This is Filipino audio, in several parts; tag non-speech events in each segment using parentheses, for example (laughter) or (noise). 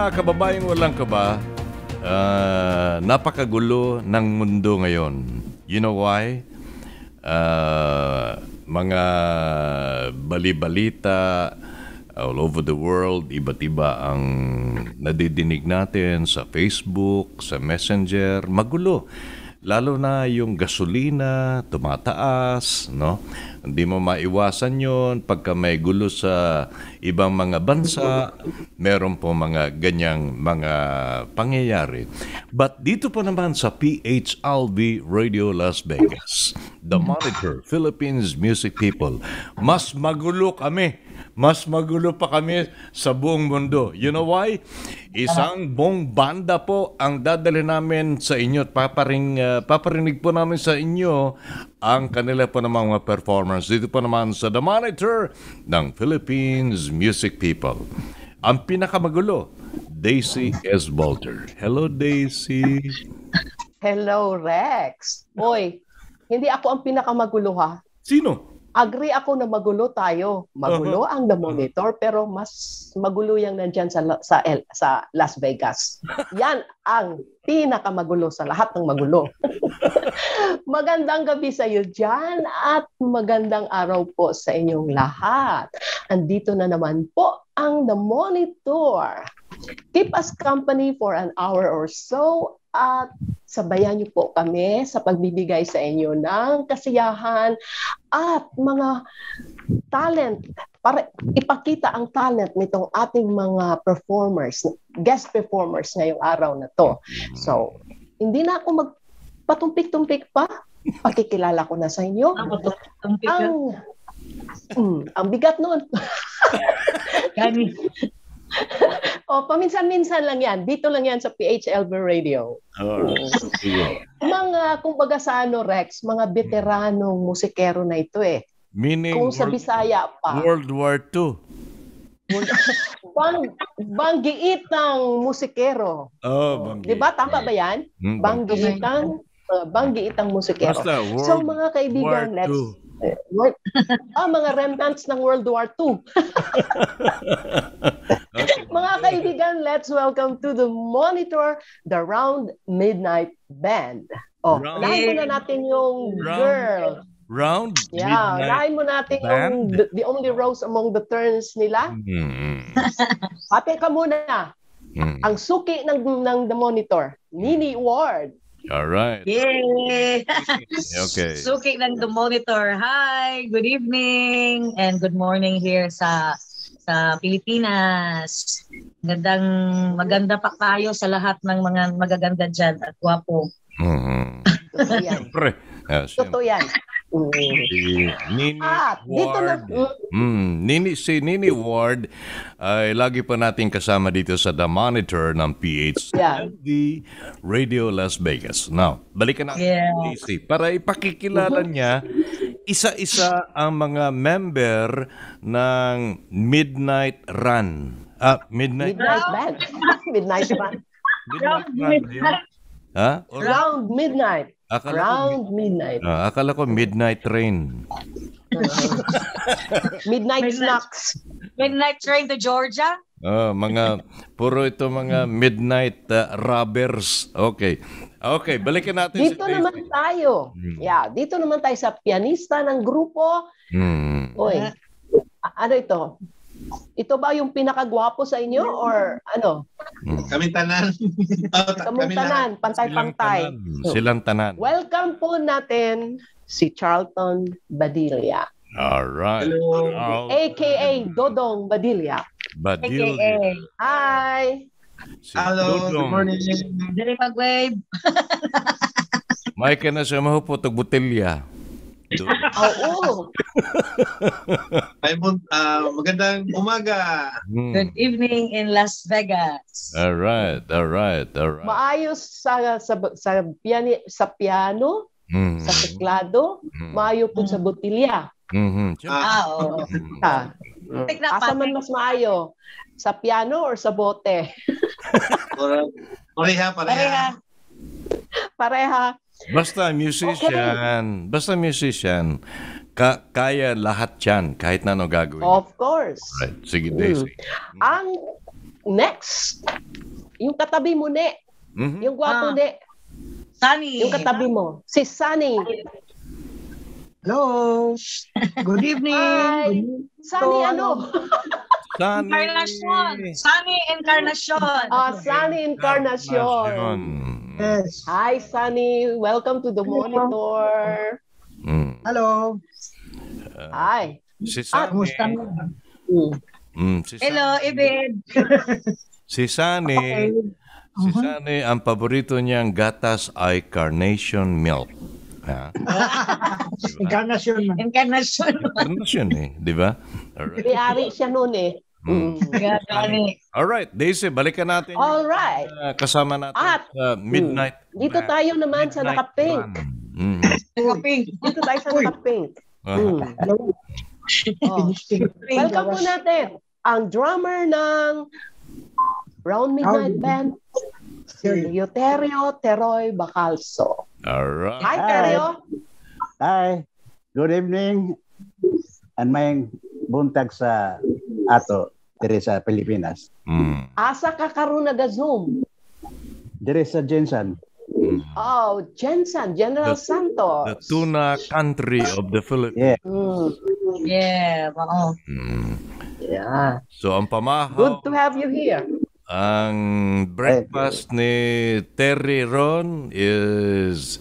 mga kababayang walang kaba, ah, napakagulo ng mundo ngayon. You know why? Ah, mga balibalita all over the world, iba't iba ang nadidinig natin sa Facebook, sa Messenger, magulo. Lalo na yung gasolina, tumataas, no? Hindi mo maiwasan yon pagka may gulo sa ibang mga bansa, meron po mga ganyang mga pangyayari. But dito po naman sa PHLV Radio Las Vegas, The Monitor, Philippines Music People, mas magulo kami mas magulo pa kami sa buong mundo. You know why? Isang buong banda po ang dadali namin sa inyo at paparing, uh, paparinig po namin sa inyo ang kanila po namang mga performance dito po naman sa The Monitor ng Philippines Music People. Ang pinakamagulo, Daisy S. Bolter. Hello, Daisy. Hello, Rex. Hoy, hindi ako ang pinakamagulo ha. Sino? Agree ako na magulo tayo. Magulo ang The Monitor pero mas magulo yang nandiyan sa sa El, sa Las Vegas. (laughs) Yan ang pinakamagulo sa lahat ng magulo. (laughs) magandang gabi sa iyo diyan at magandang araw po sa inyong lahat. Andito na naman po ang The Monitor. Keep us company for an hour or so at sabayan niyo po kami sa pagbibigay sa inyo ng kasiyahan at mga talent para ipakita ang talent nitong ating mga performers, guest performers ngayong araw na to. So, hindi na ako magpatumpik-tumpik pa. Pakikilala ko na sa inyo. ang mm, ang bigat noon. (laughs) o, paminsan-minsan lang yan. Dito lang yan sa PHLB Radio. Oh, mga, kumbaga sa ano, Rex, mga veteranong musikero na ito eh. Meaning Kung sa Bisaya pa. World War II. (laughs) bang, banggiitang musikero. Oh, banggi. Di ba? Tama ba yan? Hmm, Banggiitang, uh, banggiitang musikero. Basta, World so mga kaibigan, War let's... II. World, ah, mga remnants ng World War II. (laughs) (laughs) Mga kaibigan, let's welcome to the monitor, the Round Midnight Band. Oh, Round- unahin muna natin yung Round girl. Round Yeah, Midnight unahin mo natin yung Band? the, the only rose among the turns nila. Mm, Ate ka muna. mm. Ang suki ng, ng The Monitor, Nini Ward. All right. Yay! Okay. (laughs) Suki ng The Monitor. Hi! Good evening and good morning here sa sa Pilipinas. Magandang maganda pa tayo sa lahat ng mga magaganda dyan at gwapo. Mm. Totoo yan. Siyempre. Ah. Totoo yan. Mm. Si Nini At dito na, Ward. Mm, Nini, si Nini Ward ay lagi pa natin kasama dito sa The Monitor ng PH Yeah. Radio Las Vegas. Now, balikan natin Yeah. si para ipakikilala niya isa-isa ang mga member ng Midnight Run. Ah, Midnight, Midnight Band. Midnight Band. Midnight Run. ba yun? Ha? Or, Round Midnight. Akala ko, Round Midnight. ah, akala ko Midnight Train. (laughs) Midnight Midnight. Snacks. Midnight train to Georgia? Oh, mga puro ito mga midnight uh, robbers. Okay. Okay, balikan natin Dito si naman tayo. Hmm. Yeah, dito naman tayo sa pianista ng grupo. Hmm. Oy. ano ito? Ito ba yung pinakagwapo sa inyo or ano? Kaming tanan. (laughs) Oh, ta- Kamong kami lahat. tanan, Silang pantay-pantay. Silang tanan. Welcome po natin si Charlton Badilla, All right. Hello. All aka Dodong Badilla. Badil. AKA. Hi! Si Hello, good Dudong. morning. Dili mag-wave. May ka na siya mahupot og botelya. Dudong. Oo. (laughs) Ay, mon- ah, magandang umaga. Hmm. Good evening in Las Vegas. All right. All right. All right. Maayos sa sa sa, piani, sa piano, Hmm. sa teklado, Hmm. maayo po sa botilya. Mhm. Ah, oo. Ah, na asa man mas maayo? Sa piano or sa bote? (laughs) Pareha, pareha. Pareha. Pareha. Basta musician, basta musician, ka kaya lahat yan, kahit na ano gagawin. Of course. Right. Sige, Daisy. Ang next, yung katabi mo, ne. Mhm. Yung gwapo, Ah. ne. Sunny. Yung katabi mo. Si Sunny. Hello. Good evening. Hi. Sunny ano? Sunny. Encarnacion. Sunny Encarnacion. Ah, Sunny Encarnacion. Yes. Hi, Sunny. Welcome to the monitor. Mm. Hello. Hi. Si Ah, Sunny. Kumusta? Mm. Mm, si Hello. Ibed. (laughs) Si Sunny. Si Sunny, ang paborito niyang gatas ay carnation milk. Ha? (laughs) Encarnacion. Encarnacion. Carnation eh, di ba? Alright. May-ari siya noon eh. Mm. Yeah, Sunny. Alright, Daisy, balikan natin All right. uh, kasama natin At, sa midnight. Dito tayo naman sa naka-pink. run. Mm. Kaping. Dito tayo sa naka-pink. Ah, Mm. (laughs) Oh. Welcome po natin ang drummer ng Brown Midnight. Band, si Euterio Teroy Bacalso. Alright. Hi, Hi. Terio. Hi, good evening. And may buntag sa ato diri sa Pilipinas. Mm. Asa ka karon naga-zoom? Diri sa Jensen. Mm. Oh, Jensen, General The- Santos. The tuna country of the Philippines. Yeah. Mm, Yeah, oo. Mm. yeah. So ang pamahaw, Good to have you here. Ang breakfast ni Terry Ron is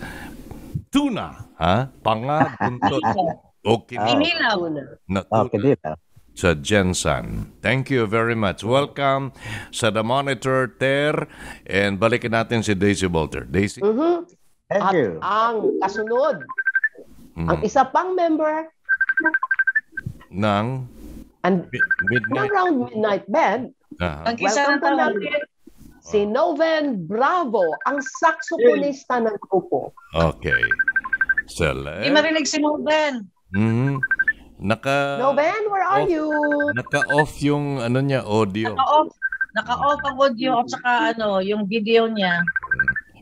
tuna, ha? Panga, buntot. (laughs) Okay Ah. Inilaw. Tuna. na Okay tuna dito. sa Jensen. Thank you very much. Welcome sa The Monitor, Ter. And balikin natin si Daisy Bolter. Daisy? Mhm. Thank At you. ang kasunod, Mm. ang isa pang member ng and mi- ng Midnight. Round Midnight Band, Aha. Ang isa welcome po tawag. natin si Noven Bravo, ang saxophonista ng grupo. Okay. Sele. Hindi marinig si Noben. Mhm. Naka Noven, where are off. you? naka-off yung ano niya audio. Naka-off. Naka-off ang audio at saka ano, yung video niya.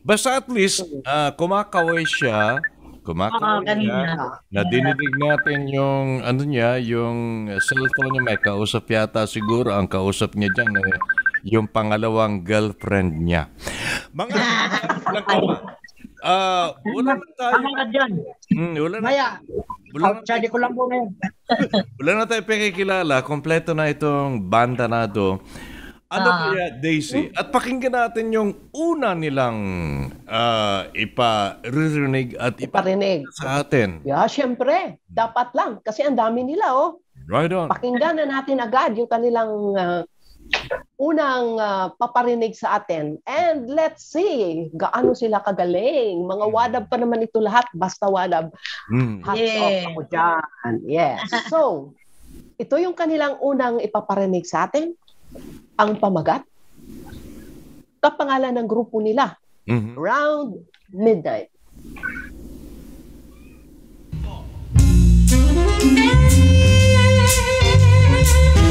Basta at least ah, kumakaway siya. Oo, Kumakaway siya. kanina. Nadinig natin yung ano niya, yung cellphone niya may kausap yata siguro ang kausap niya diyan eh, yung pangalawang girlfriend niya. Mga (laughs) Ah, wala na tayo. Tama ka dyan. Hmm, wala na. Maya, Wala na, outside ko lang po na yun. wala na tayo pakikilala. Kompleto na itong banda na to. Ano Ah. kaya, Daisy? At pakinggan natin yung una nilang ah, ipa-ririnig at ipa Parinig. sa atin. Yeah, syempre. Dapat lang. Kasi ang dami nila, oh. Right on. Pakinggan na natin agad yung kanilang ah, unang ah, paparinig sa atin. And let's see, gaano sila kagaling. Mga wadab pa naman ito lahat, basta wadab. Hmm. Hats Yeah. off ako dyan. Yes. So, ito yung kanilang unang ipaparinig sa atin. Ang pamagat. Kapangalan ng grupo nila, Mhm. Round Midnight. It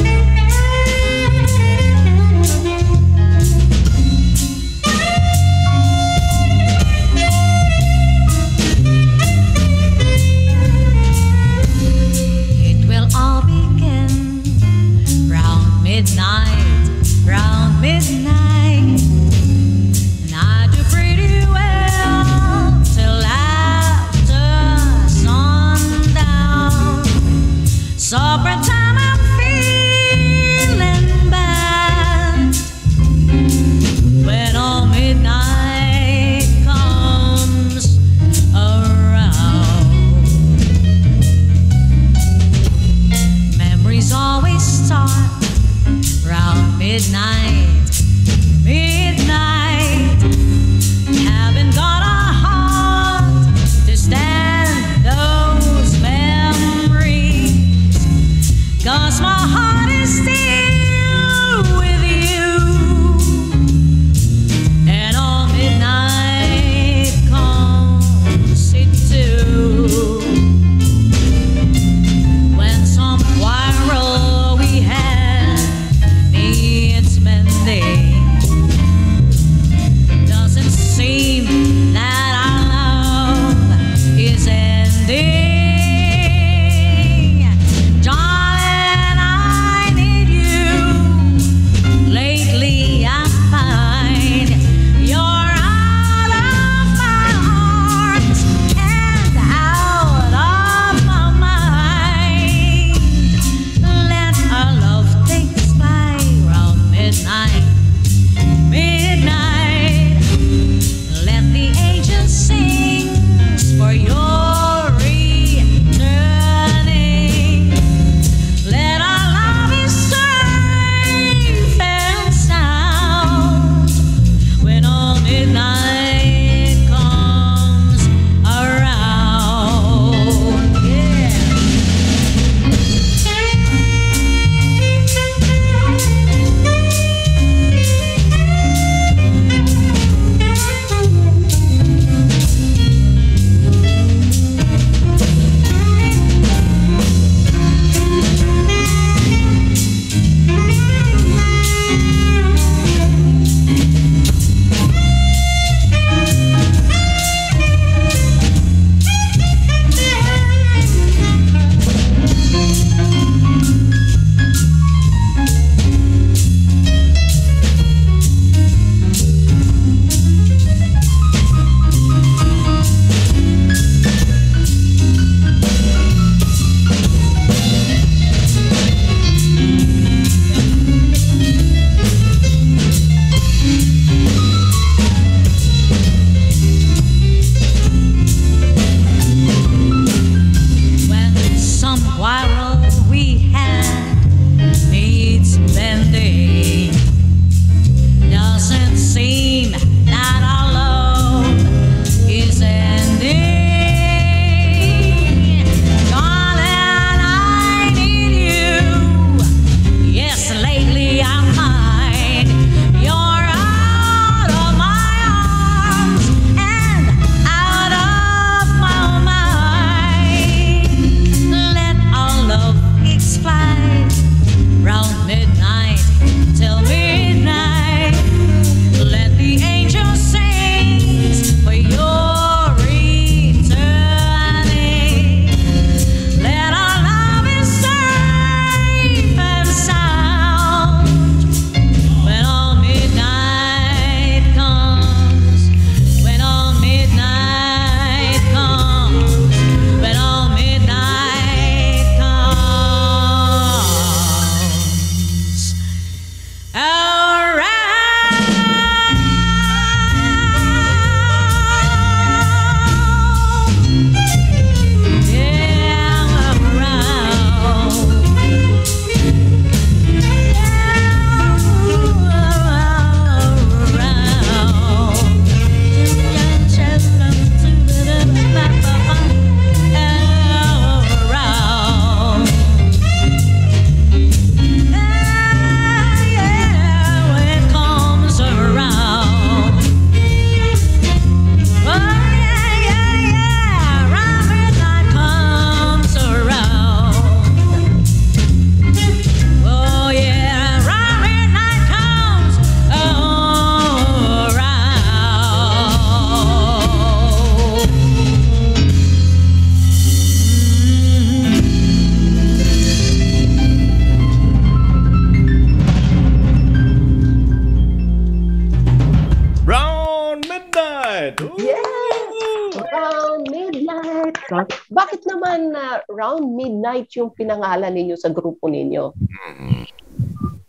midnight yung pinangalan ninyo sa grupo ninyo?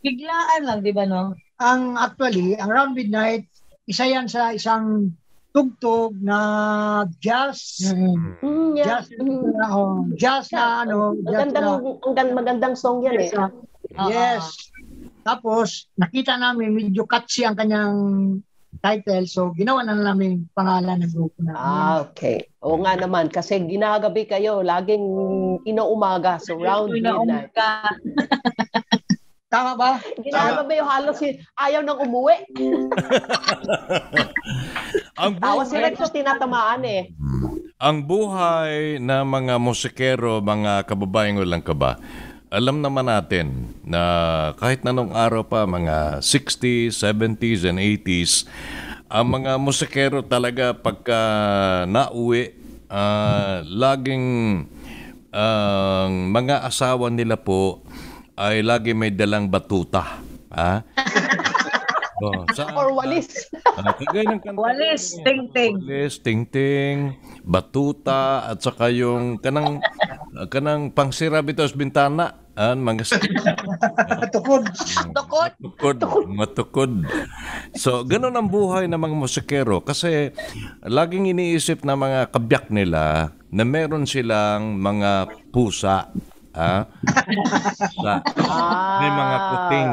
Biglaan lang, di ba, no? Ang actually, ang Round Midnight, isa yan sa isang tugtog na jazz. Mm. Yeah. Jazz, Mm. na, oh, jazz na ano. Jazz Magandang, na, ang gan- magandang song yan eh. Oo. yes. Tapos, nakita namin medyo catchy ang kanyang title. So, ginawa na namin pangalan ng grupo namin. Ah, okay. Oo nga naman, kasi ginagabi kayo, laging inaumaga, so round Ito na midnight. (laughs) Tama ba? Ginagabi yung halos si, ayaw nang umuwi. (laughs) Ang Tawa si Rex so tinatamaan eh. Ang buhay ng mga musikero, mga kababaeng walang kaba, alam naman natin na kahit na nung araw pa, mga 60s, 70s, and 80s, ang mga musikero talaga pagka nauwi, ah, laging ang mga asawa nila po ay lagi may dalang batuta. Ha? Oh, (laughs) saan Or walis. (laughs) Ah, kagaya ng kanta Walis, ting-ting. Walis, ting-ting, batuta, at saka yung kanang kanang pangsira bitaw sa bintana. An mga (laughs) Tukod. Tukot. matukod, matukod. So, ganun ang buhay ng mga musikero kasi laging iniisip na mga kabyak nila na meron silang mga pusa. Ha? Sa- may mga kuting.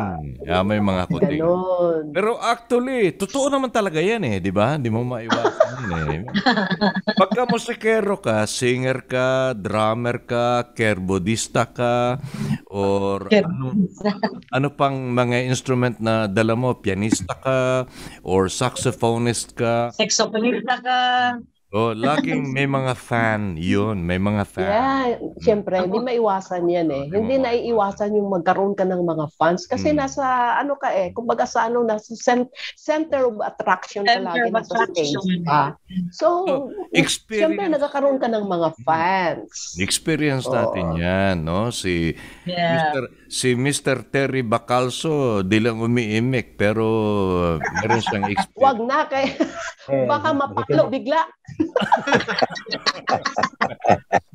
Ah, may mga kuting. Ganon. Pero actually, totoo naman talaga yan eh, di ba? Di mo maiwasan eh. (laughs) Pagka musikero ka, singer ka, drummer ka, kerbodista ka, or ano, ano pang mga instrument na dala mo, pianista ka, or saxophonist ka, Sexophonista ka. O laging may mga fan yun, may mga fan. Yeah, siyempre, hindi maiwasan yan eh. Hindi naiiwasan yung magkaroon ka ng mga fans kasi Mm. nasa ano ka eh, kumbaga sa ano, nasa cen- center of attraction ka Center lagi of nasa stage. attraction. Ah. So, So, siyempre experience, nagkakaroon ka ng mga fans. experience natin Oo. yan, no? Si Yeah. Mr. si Mr. Terry Bacalso, di lang umiimik pero meron siyang experience. Wag na kay Eh, (laughs) baka mapaklo bigla.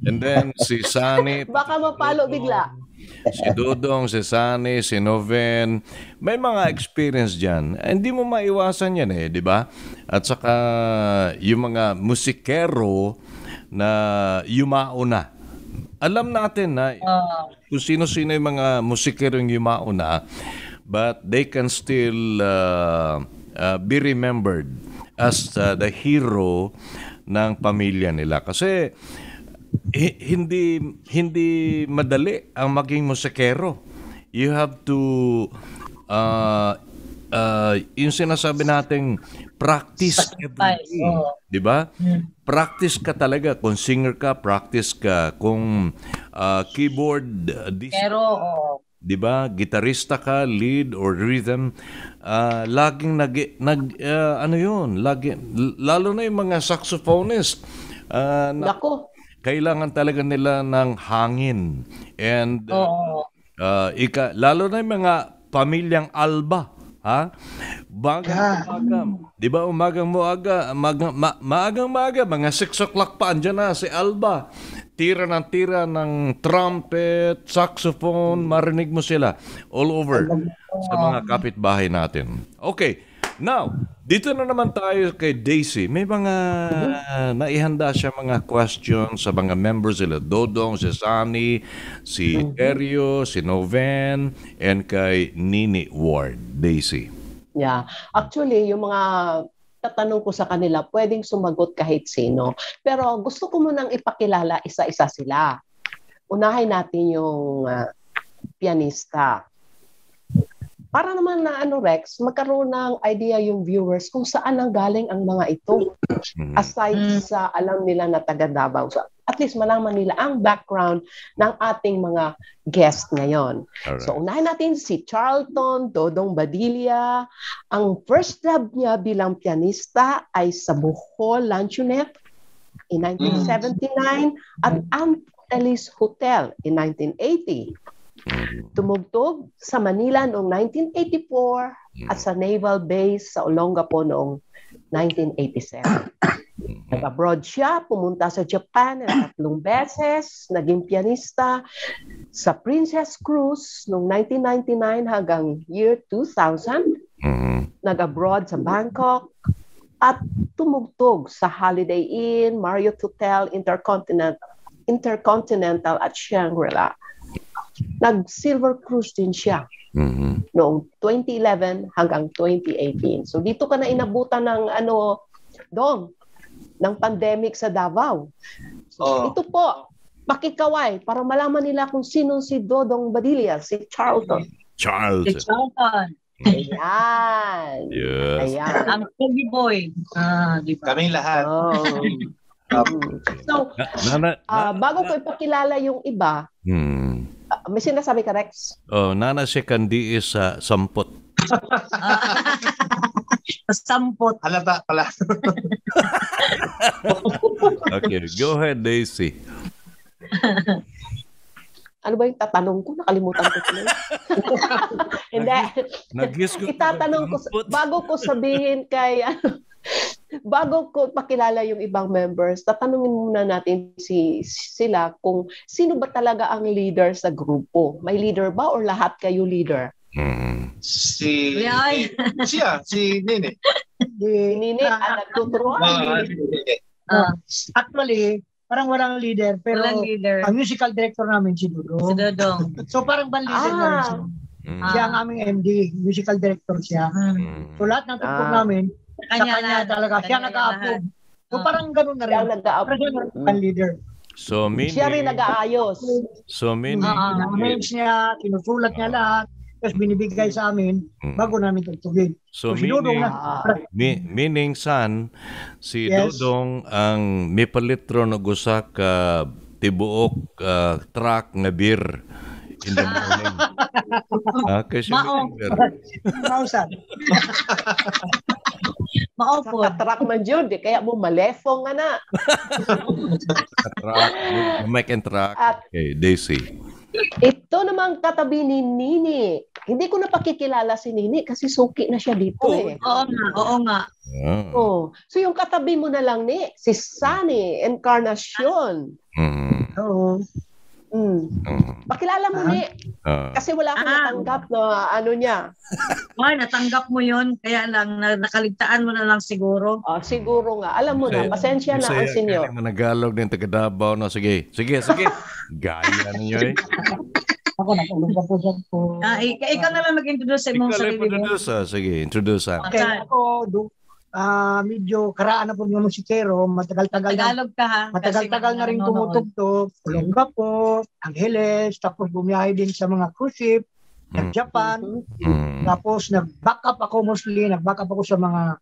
And then si Sunny, Baka mapalo bigla. si Dudong, si Sunny, si Noven, may mga experience dyan. Eh, Hindi mo maiwasan yan eh, di ba? At saka yung mga musikero na yumao na. Alam natin na Oh. kung sino-sino yung mga musikero yung yumao na, but they can still uh, uh, be remembered as uh, the hero ng pamilya nila. Kasi hi- hindi hindi madali ang maging musikero. You have to uh, uh, yung sinasabi nating practice every day. 'Di ba? Practice ka talaga kung singer ka, practice ka kung uh, keyboard uh, Pero, oh, 'di ba? Gitarista ka, lead or rhythm, ah, laging nag nag ah, ano 'yun, lagi lalo na yung mga saxophonist. ah, na, Nako. kailangan talaga nila ng hangin. And uh, oo. ah, ika, lalo na yung mga pamilyang Alba, ha? Bagang umaga. Di ba umagang umaga, maga, ma, maagang maaga, mga 6 o'clock pa, andyan na si Alba. Tira ng tira ng trumpet, saxophone, marinig mo sila all over sa mga kapitbahay natin. Okay, now, dito na naman tayo kay Daisy. May mga naihanda siya mga questions sa mga members sila. Dodong, si Sunny, si Terio, si Noven, and kay Nini Ward. Daisy. Yeah. Actually, yung mga tatanong ko sa kanila, pwedeng sumagot kahit sino. Pero gusto ko munang ipakilala isa-isa sila. Unahin natin yung ah, pianista. Para naman na ano Rex, magkaroon ng idea yung viewers kung saan ang galing ang mga ito. Mhm. Aside Mm. sa alam nila na taga Davao. So, at least malaman nila ang background ng ating mga guest ngayon. Alright. So unahin natin si Charlton Dodong Badilla. Ang first job niya bilang pianista ay sa Bohol Lanchonet in 1979 at Angeles Hotel in 1980. Tumugtog sa Manila noong 1984 at sa Naval Base sa Olongapo noong 1987. Nag-abroad siya, pumunta sa Japan ng tatlong beses, naging pianista sa Princess Cruise noong 1999 hanggang year 2000 Mhm. nag-abroad sa Bangkok at tumugtog sa Holiday Inn, Marriott Hotel, Intercontinental, Intercontinental at Shangri-La. Nag-Silver Cruise din siya Mhm. noong 2011 hanggang 2018. So dito ka na inabutan ng ano, dong, ng pandemic sa Davao. So, Oo. Ito po, pakikaway para malaman nila kung sino si Dodong Badilla, si Charlton. Charles. Si Charlton. Ayan. Yes. Ayan. Ang Pogi Boy. Ah, di ba? Kaming lahat. Oh. Mm. (laughs) So, Na, na, ah, na, bago ko ipakilala yung iba, Hmm. Ah, may sinasabi ka, Rex? Oh, nana si Kandi is sa sampot. (laughs) Sampot. Halata pala. (laughs) Okay, go ahead, Daisy. (laughs) Ano ba yung tatanong ko? Nakalimutan ko tuloy. Hindi. Itatanong ko, bago ko sabihin kay, ano, bago ko pakilala yung ibang members, tatanungin muna natin si sila kung sino ba talaga ang leader sa grupo. May leader ba or lahat kayo leader? Hmm. Si... Ay. Siya, si Nene. Di, Nini, ah, nagtuturuan. Ah, Ah, actually, parang walang leader, pero walang leader. ang musical director namin si Dudo. Si Dodong. So parang ban leader na rin Ah. siya. Hmm. Siya ang aming MD, musical director siya. Hmm. Hmm. So lahat ng tugtog Ah. namin, sa kanya lahat. talaga, siya Kanya nag-a-approve. lahat. So Ah. parang ganun na Siya rin. siya ang ban leader. So, meaning, Siya rin nag-aayos. so, meaning, Ah, ah. Arrange niya, sinusulat niya lahat, tapos binibigay sa amin Hmm. bago namin tugtugin. so, So, meaning, na. Ah, Mi, meaning san si Yes. Dodong ang mipalitro na gusa ka tibuok ah, truck nga beer in the morning. (laughs) ah, kasi Mao. beer. (laughs) Mausan. (laughs) Maupod. Katrak man yun, di kaya mo malefong nga na. truck, mic and truck. At Okay, Daisy. ito namang katabi ni Nini. Hindi ko na pakikilala si Nini kasi suki na siya dito eh. Oo nga, oo nga. Ah. Oh. So yung katabi mo na lang ni, si Sunny Encarnacion. Mm, Oo. Mm. mm, Pakilala mo Ah. ni, ah. kasi wala akong Ah. natanggap na ano niya. Ay, natanggap mo yun. Kaya lang, na, nakaligtaan mo na lang siguro. Ah, siguro nga. Alam mo na, pasensya na ang senyor. galing Managalog ng taga Davao na. Sige, sige, sige. (laughs) Gaya ninyo eh. Ako, nakulong pa po siya po. Ah, ik- ikaw na lang mag-introduce sa mong Ikaw lang sarili mo. introduce. ah. Sige, introduce. ah. Okay, Okay. ako, ah medyo karaan na po ng musikero, matagal-tagal na Tagalog ka ha. Matagal-tagal na rin tumutugtog. Olongga po, Angeles, tapos bumiyahe din sa mga cruise ship, Mm. nag-Japan, Mm. tapos nag-back up ako mostly, nag-back up ako sa mga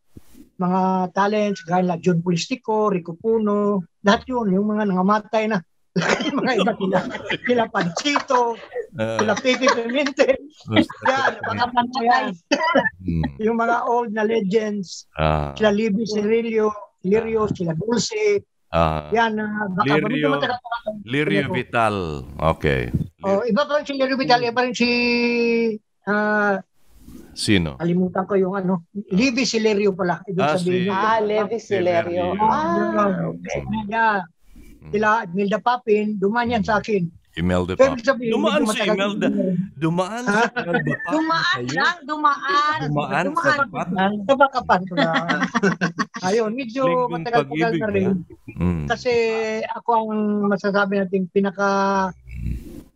mga talents, gaya na John Pulistico, Rico Puno, lahat yun, yung mga nangamatay na. Yung mga iba sila, sila Panchito, Ah, sila Pepe Clemente, yan, mga ko yan. mm. yung mga old na legends, Ah, sila Libby Cirilio, Lirio, sila Dulce, ah. yan, uh, baka Lirio. Lirio Vital. Okay. Oh, iba pa rin si Lirio Vital, iba rin si ah Sino? kalimutan ko yung ano, Libby Silerio pala. Ibig Ah, sabihin si-. Ah, Levi Silerio. Silerio. Ah, okay. Yeah. Sila Imelda Papin, dumaan yan sa akin. Imelda Pero sabihin, Dumaan si Imelda. Dumaan si Imelda pa. Dumaan lang, dumaan. Dumaan sa tapat. Sa bakapan ko na. (laughs) Ayun, medyo matagal-tagal na rin. Mm. Kasi ako ang masasabi natin pinaka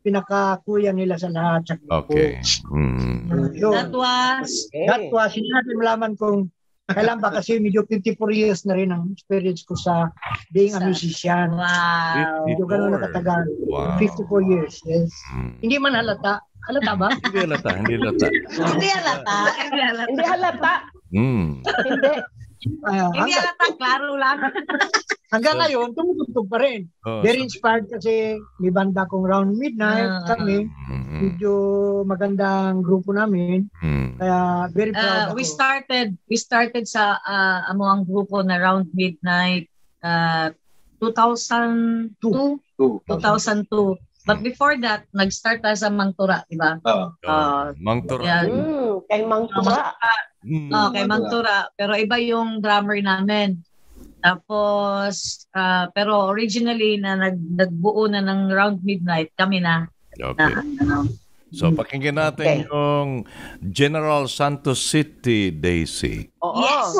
pinaka kuya nila sa lahat sa. Okay. Mm. Yun. That was, That was, hindi natin malaman kung kailan ba kasi medyo 54 years na rin ang experience ko sa being a musician. wow. Medyo ganun na katagal. Wow. 54 years, yes. Mm. Hindi man halata. Halata ba? Hindi halata, hindi halata. Hindi halata. Hindi halata. hindi halata. Mm. Hindi. Ah, Hindi hanggang, halata, klaro lang. (laughs) hanggang ngayon, tumutugtog pa rin. Oh, Very so- inspired kasi may banda kong Round Midnight Ah. kami. Mm. Medyo magandang grupo namin. Mm. Kaya very Uh, proud we ako. started we started sa uh, amo ang grupo na Round Midnight uh, 2002 Two. 2002 but before that nag-start tayo sa Mangtura di ba Oo. uh, Mang Tura. yeah, Mm, kay Mang Tura. Mm. Oh, kay Mantura. Pero iba yung drummer namin. Tapos, ah, pero originally na nag, nagbuo na ng Round Midnight, kami na. Okay. na ano. So, pakinggan natin Okay. yung General Santos City, Daisy. Oo. Yes!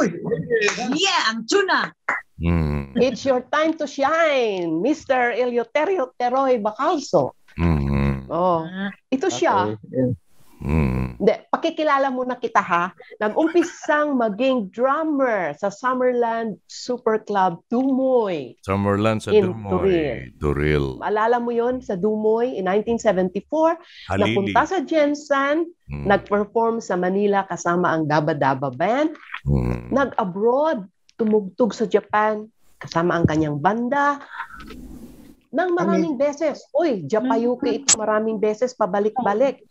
Yeah, ang tuna! Mm. It's your time to shine, Mr. Eleuterio Teroy Bacalso. Mm. Oh, Ah, ito siya. Okay. Mm. Hindi, pakikilala muna kita ha. Nag-umpisang (laughs) maging drummer sa Summerland Super Club Dumoy. Summerland sa In Dumoy. Turil. Maalala mo yon sa Dumoy in 1974. Halili. Napunta sa Jensen, Mm. nag-perform sa Manila kasama ang Daba Daba Band. Mm. Nag-abroad, tumugtog sa Japan kasama ang kanyang banda. Nang maraming beses. Uy, Japayuki ito maraming beses, pabalik-balik.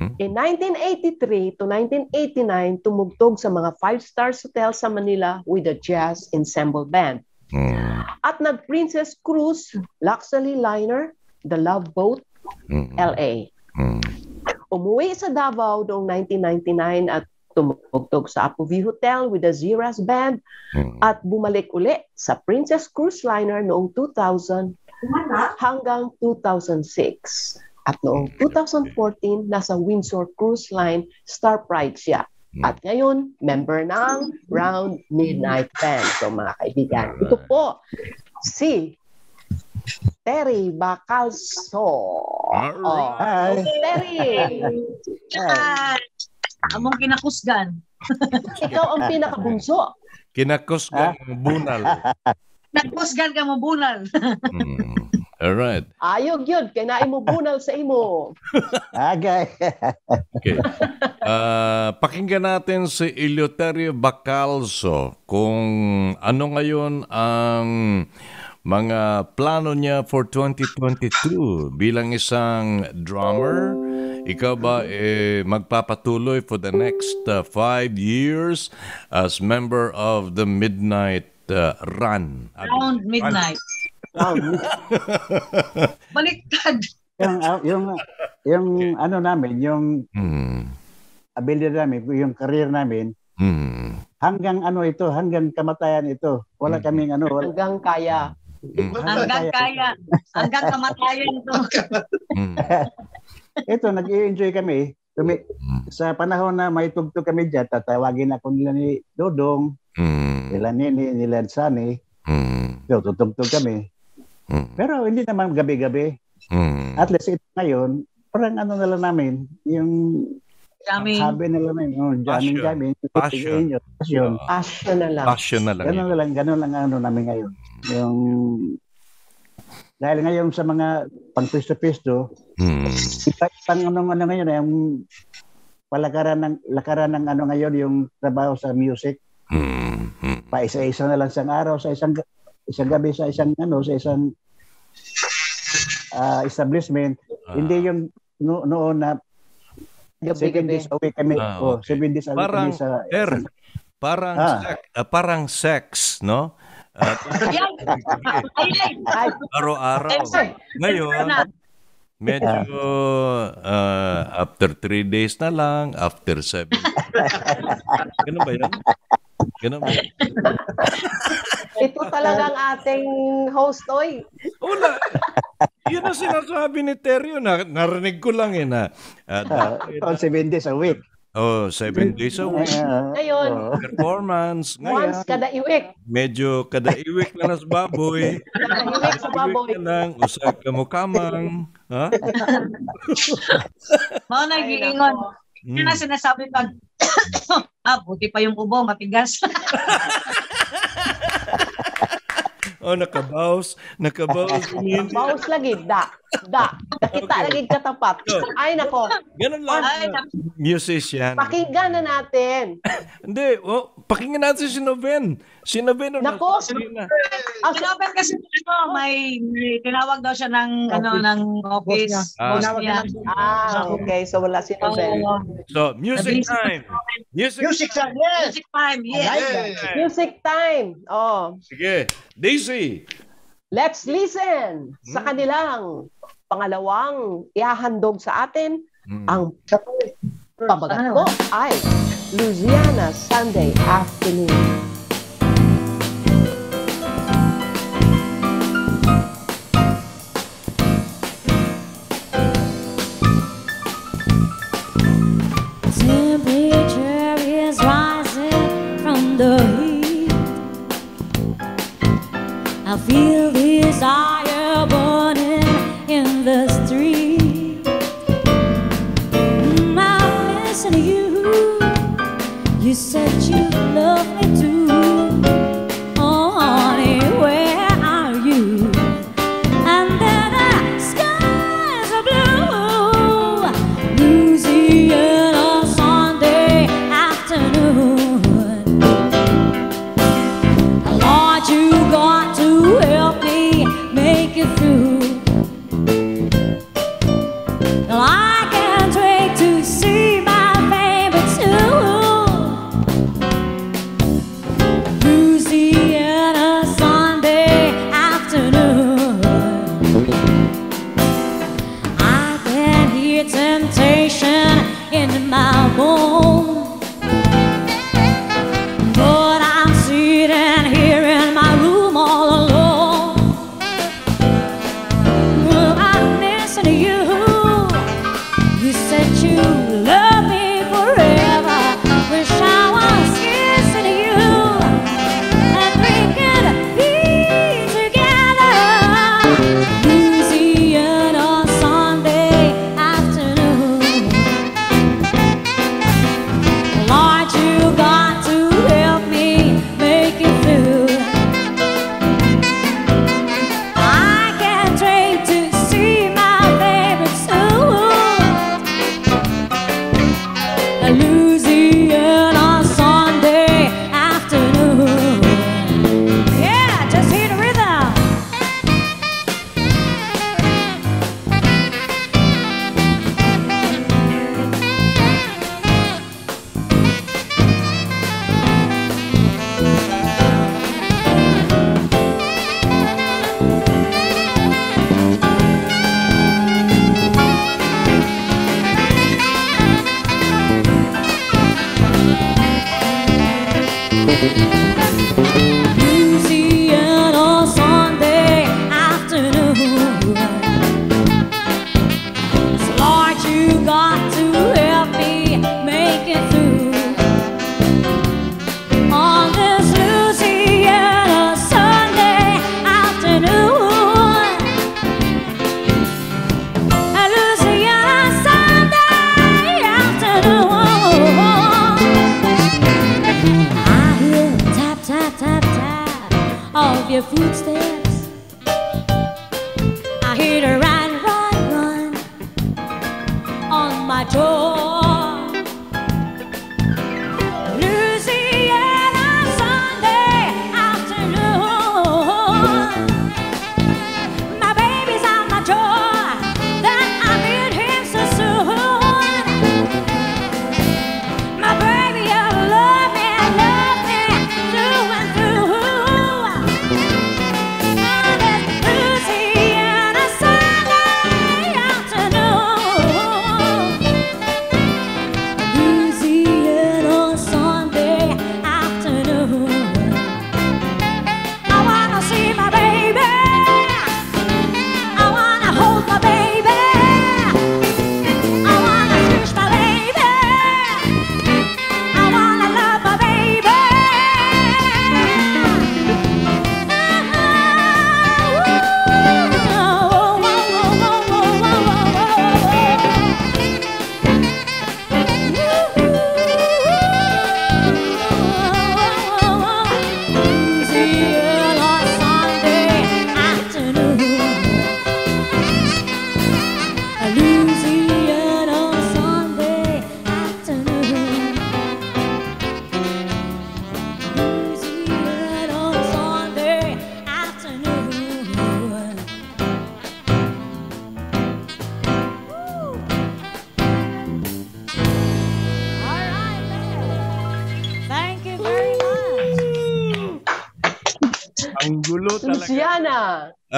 Hmm. In 1983 to 1989, tumugtog sa mga five-star hotel sa Manila with a jazz ensemble band. Mm. At nag-Princess Cruise, Luxury Liner, The Love Boat, Mm. LA. Mm. Umuwi sa Davao noong 1999 at tumugtog sa Apo View Hotel with the Ziras Band Mm. at bumalik uli sa Princess Cruise Liner noong 2000 hanggang 2006. At noong 2014, nasa Windsor Cruise Line Star Pride siya. At ngayon, member ng Round Midnight Band. So mga kaibigan, ito po si Terry Bacalso. Alright. Oh, Hi. Terry, among kinakusgan. (laughs) ikaw ang pinakabunso. Kinakusgan ng bunal. Nagkusgan ka mo bunal. Mm. Alright. Ayog yun, kinain mo bunal sa imo. (laughs) Okay. Okay. Ah, pakinggan natin si Eleuterio Bacalso kung ano ngayon ang mga plano niya for 2022 bilang isang drummer. Ikaw ba eh, magpapatuloy for the next uh, five years as member of the Midnight uh, Run? Round midnight. Round (laughs) Baliktad. yung, ah, yung, yung ano namin, yung Hmm. ability namin, yung career namin, Hmm. hanggang ano ito, hanggang kamatayan ito. Wala Mm. kaming ano, wala, hanggang kaya. Hmm. Hanggang kaya. Hanggang kamatayan to. Hmm. ito, nag-i-enjoy kami. Tumi- Hmm. sa panahon na may tugtog kami dyan, tatawagin ako nila ni Dodong, Hmm. nila Nini, nila Sunny. Hmm. So, tutugtog kami. Hmm. Pero hindi naman gabi-gabi. Hmm. At least ito ngayon, parang ano na lang namin, yung Jamming. sabi nila namin, oh, jamming, Passion. jamming. Passion. Passion. Passion na lang. Passion na lang. Ganun yun. na lang, ganun lang ang ano namin ngayon. Yung dahil ngayon sa mga pang pisto-pisto, Hmm. iba pang ano ano ngayon yung palakaran ng lakaran ng ano ngayon yung trabaho sa music Hmm. Hmm. pa isa-isa na lang sa araw sa isang isang gabi sa isang ano sa isang ah, establishment Ah. hindi yung no, noon na seven Gabi-gabi. days a week kami Ah, oh, okay. seven days a week Parang, kami sa Ter, parang, Ah. sex, ah, parang sex, no? At (laughs) araw-araw. ay, Ngayon, medyo ah, after three days na lang, after seven. (laughs) Ganun ba yun? Ganun ba ito talagang ating host, oy. Wala. Yun ang sinasabi ni Terry. Na, narinig ko lang eh na. ah, oh, seven days a week oh, seven days a week. Ah, Ngayon, oh. Performance. Ngayon, Once kada iwik. medyo kada iwik na nas baboy. Kada iwik sa baboy. Iwik na lang, usag ka mo kamang. Ha? Mao na Ay, giingon. nako. Mm. Yun ang sinasabi pag (coughs) ah, buti pa yung ubo, matigas. (laughs) Oh, nakabaws. Nakabaws. (laughs) Bawas lagi, da. Da. Nakita Okay. lagi katapat. Ay, nako. Ganun lang. Ay, Musician. Pakinggan na natin. (laughs) Hindi, oh, pakinggan natin si Noven. Si Noven. ano, Nako. na. Ah, Sinabi kasi ano, may, may tinawag daw siya ng ano ng office. niya. Ah. Boss Tinawag niya. ah, okay. So wala si Nobel. Oo. So, music time. Music, Music sa yes! Music time, yes. Alright. time. Music time. Oh, Sige. Daisy. let's listen sa Hmm. kanilang pangalawang ihahandog sa atin Mm. ang pabagat ko ay Louisiana Sunday afternoon.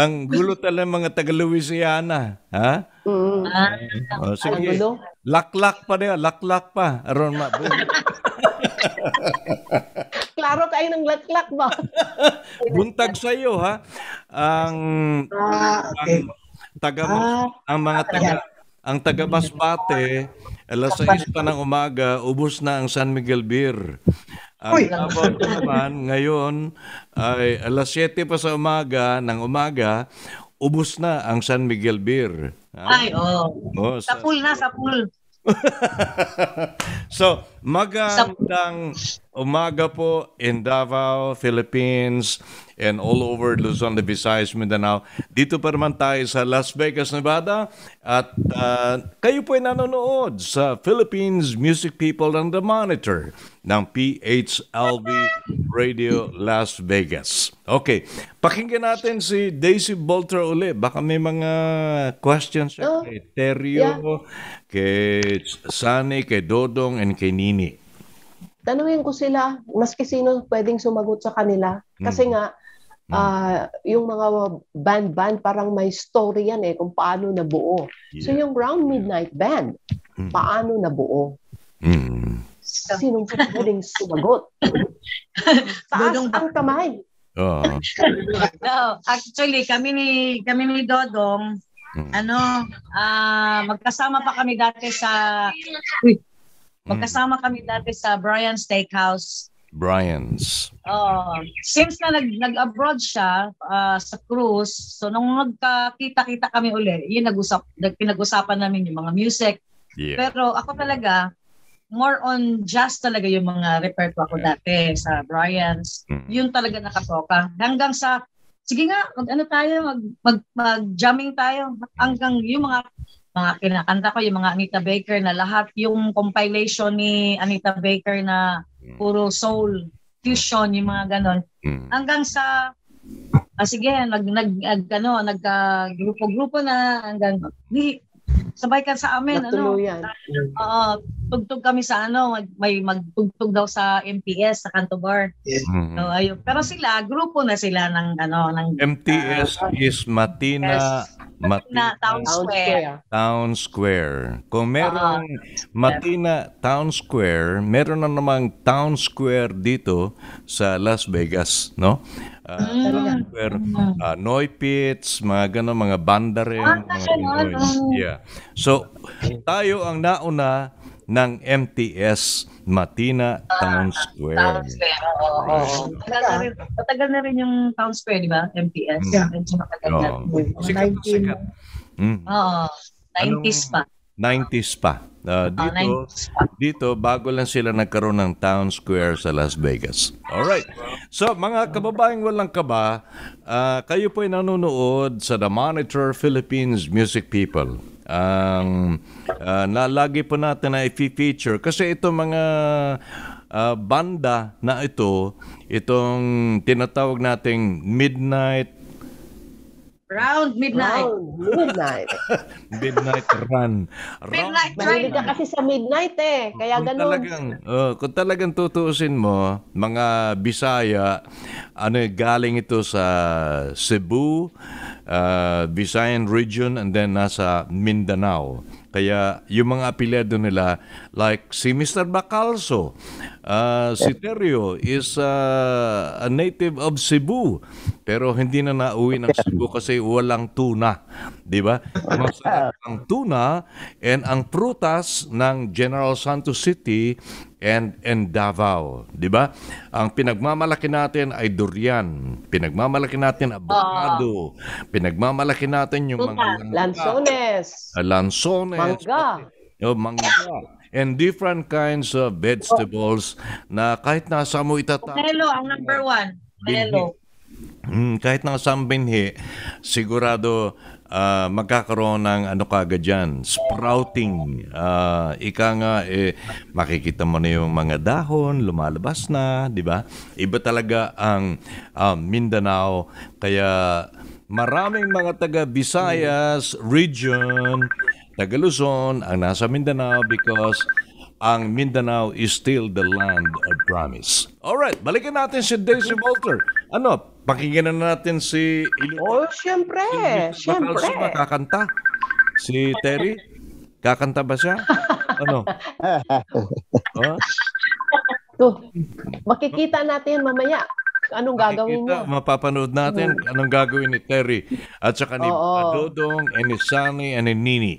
Ang gulo talaga mga taga Louisiana. Ha? Mm. Ah, O, Ang sige. Laklak pa niya, laklak pa. Aron ma. (laughs) Klaro kayo ng laklak ba? (laughs) Buntag sa iyo ha. Ang Ah, okay. ang taga Ah, ang mga taga ang taga Masbate, alas 6 pa ng umaga, ubos na ang San Miguel Beer. Ang Davao naman ngayon ay alas 7 pa sa umaga ng umaga, ubos na ang San Miguel Beer. Ay, oh. Oh, Sa sa- pool na, sa pool. (laughs) so, magandang umaga po in Davao, Philippines, and all over Luzon, Visayas, Mindanao. Dito pa naman tayo sa Las Vegas, Nevada. At ah, kayo po ay nanonood sa Philippines Music People on the Monitor ng PHLV Radio Las Vegas. Okay, pakinggan natin si Daisy Bolter uli. Baka may mga questions siya Oh, kay Terrio, kay Sani, kay Dodong, and kay Nini. Tanungin ko sila, maski sino pwedeng sumagot sa kanila. Kasi nga, ah, yung mga band-band, parang may story yan eh, kung paano nabuo. So yung Round Midnight Band, Mm. paano nabuo? Mm. Sinong pwedeng sumagot? (laughs) Taas ang kamay. Oo. (laughs) No, actually, kami ni, kami ni Dodong, Mm. ano, ah magkasama pa kami dati sa, uy, magkasama kami dati sa Brian Steakhouse. Brian's. Oh, since na nag, nag-abroad siya ah, sa cruise, so nung nagkakita-kita kami uli, yun nag-usap, nag, pinag-usapan namin yung mga music. Yeah. Pero ako talaga, more on jazz talaga yung mga repertoire ko dati sa Brian's. Mm. Yun talaga nakatoka. Hanggang sa, sige nga, mag ano tayo, mag, mag, mag-jamming tayo. Hanggang yung mga mga kinakanta ko, yung mga Anita Baker na lahat, yung compilation ni Anita Baker na puro soul, fusion, yung mga ganon. Mm. Hanggang sa, ah, sige, nag, nag, nag ano, nagka-grupo-grupo na, hanggang, di, sabay ka sa amin, ano, Natuluyan. Oo, tugtog kami sa ano, mag, may magtugtog daw sa MTS sa Canto Bar. Mm. So ayun. Pero sila, grupo na sila ng ano, ng MTS is Matina Matina na Town Square. Town Square. Kung merong Matina Town Square, meron na namang Town Square dito sa Las Vegas, no? Ah, Mm. Town Square, ah, Noy Pits, mga ganun, mga banda rin. Ah, mga. Yeah. So, tayo ang nauna ng MTS Matina Town Square. Town Square. Oo, oo. Matagal na rin, matagal na rin yung Town Square, di ba? MTS. Yeah. Medyo matagal na. Sikat na 19 sikat. Mm. Oo. 90s pa. 90s pa. Ah, Oo, dito, 90s pa. dito, bago lang sila nagkaroon ng Town Square sa Las Vegas. Alright. So, mga kababaeng walang kaba, ah, kayo po ay nanonood sa The Monitor Philippines Music People. Ang ah, na lagi po natin na i-feature. Kasi ito mga ah, banda na ito, itong tinatawag nating Midnight Round midnight. Round Midnight. (laughs) Midnight Run. Midnight Mahilig Ride. ka kasi sa midnight eh. Kaya kung ganun. talagang oh, kung talagang tutuusin mo mga Bisaya ano eh, galing ito sa Cebu uh, Visayan region and then nasa Mindanao kaya yung mga apelyido nila like si Mr. Bacalso. Uh, si Terrio is uh, a native of Cebu. Pero hindi na nauwi ng Cebu kasi walang tuna di ba? Masarap ang (laughs) tuna and ang prutas ng General Santos City and and Davao, 'di ba? Ang pinagmamalaki natin ay durian, pinagmamalaki natin avocado, pinagmamalaki natin yung mga Lanzones. uh, lansones, Mangga. oh, mangga, and different kinds of vegetables na kahit nasa mo itatapon. Hello, ang number one. Hello. Mm, kahit nang sambinhi, sigurado ah, magkakaroon ng ano kagad dyan, sprouting. Ah, ika nga, eh, makikita mo na yung mga dahon, lumalabas na, di ba? Iba talaga ang ah, Mindanao. Kaya maraming mga taga Visayas region, taga Luzon ang nasa Mindanao because ang Mindanao is still the land of promise. Alright, balikan natin si Daisy Walter. Ano, pakinggan na natin si Ilong. Oh, syempre. Si ba kakanta? Si Terry? Kakanta ba siya? Ano? (laughs) Oh? To, makikita natin mamaya anong gagawin Makikita, niya. mapapanood natin anong gagawin ni Terry at saka ni Oo. Adodong and ni Sunny and ni Nini.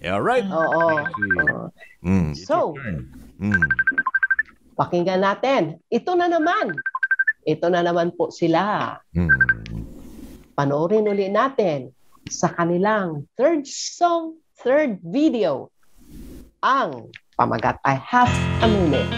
Alright? Oo. Oo. Mm, So. Mm. pakinggan natin. Ito na naman. Ito na naman po sila. Mm. Panoorin uli natin sa kanilang third song, third video. Ang pamagat ay half a minute.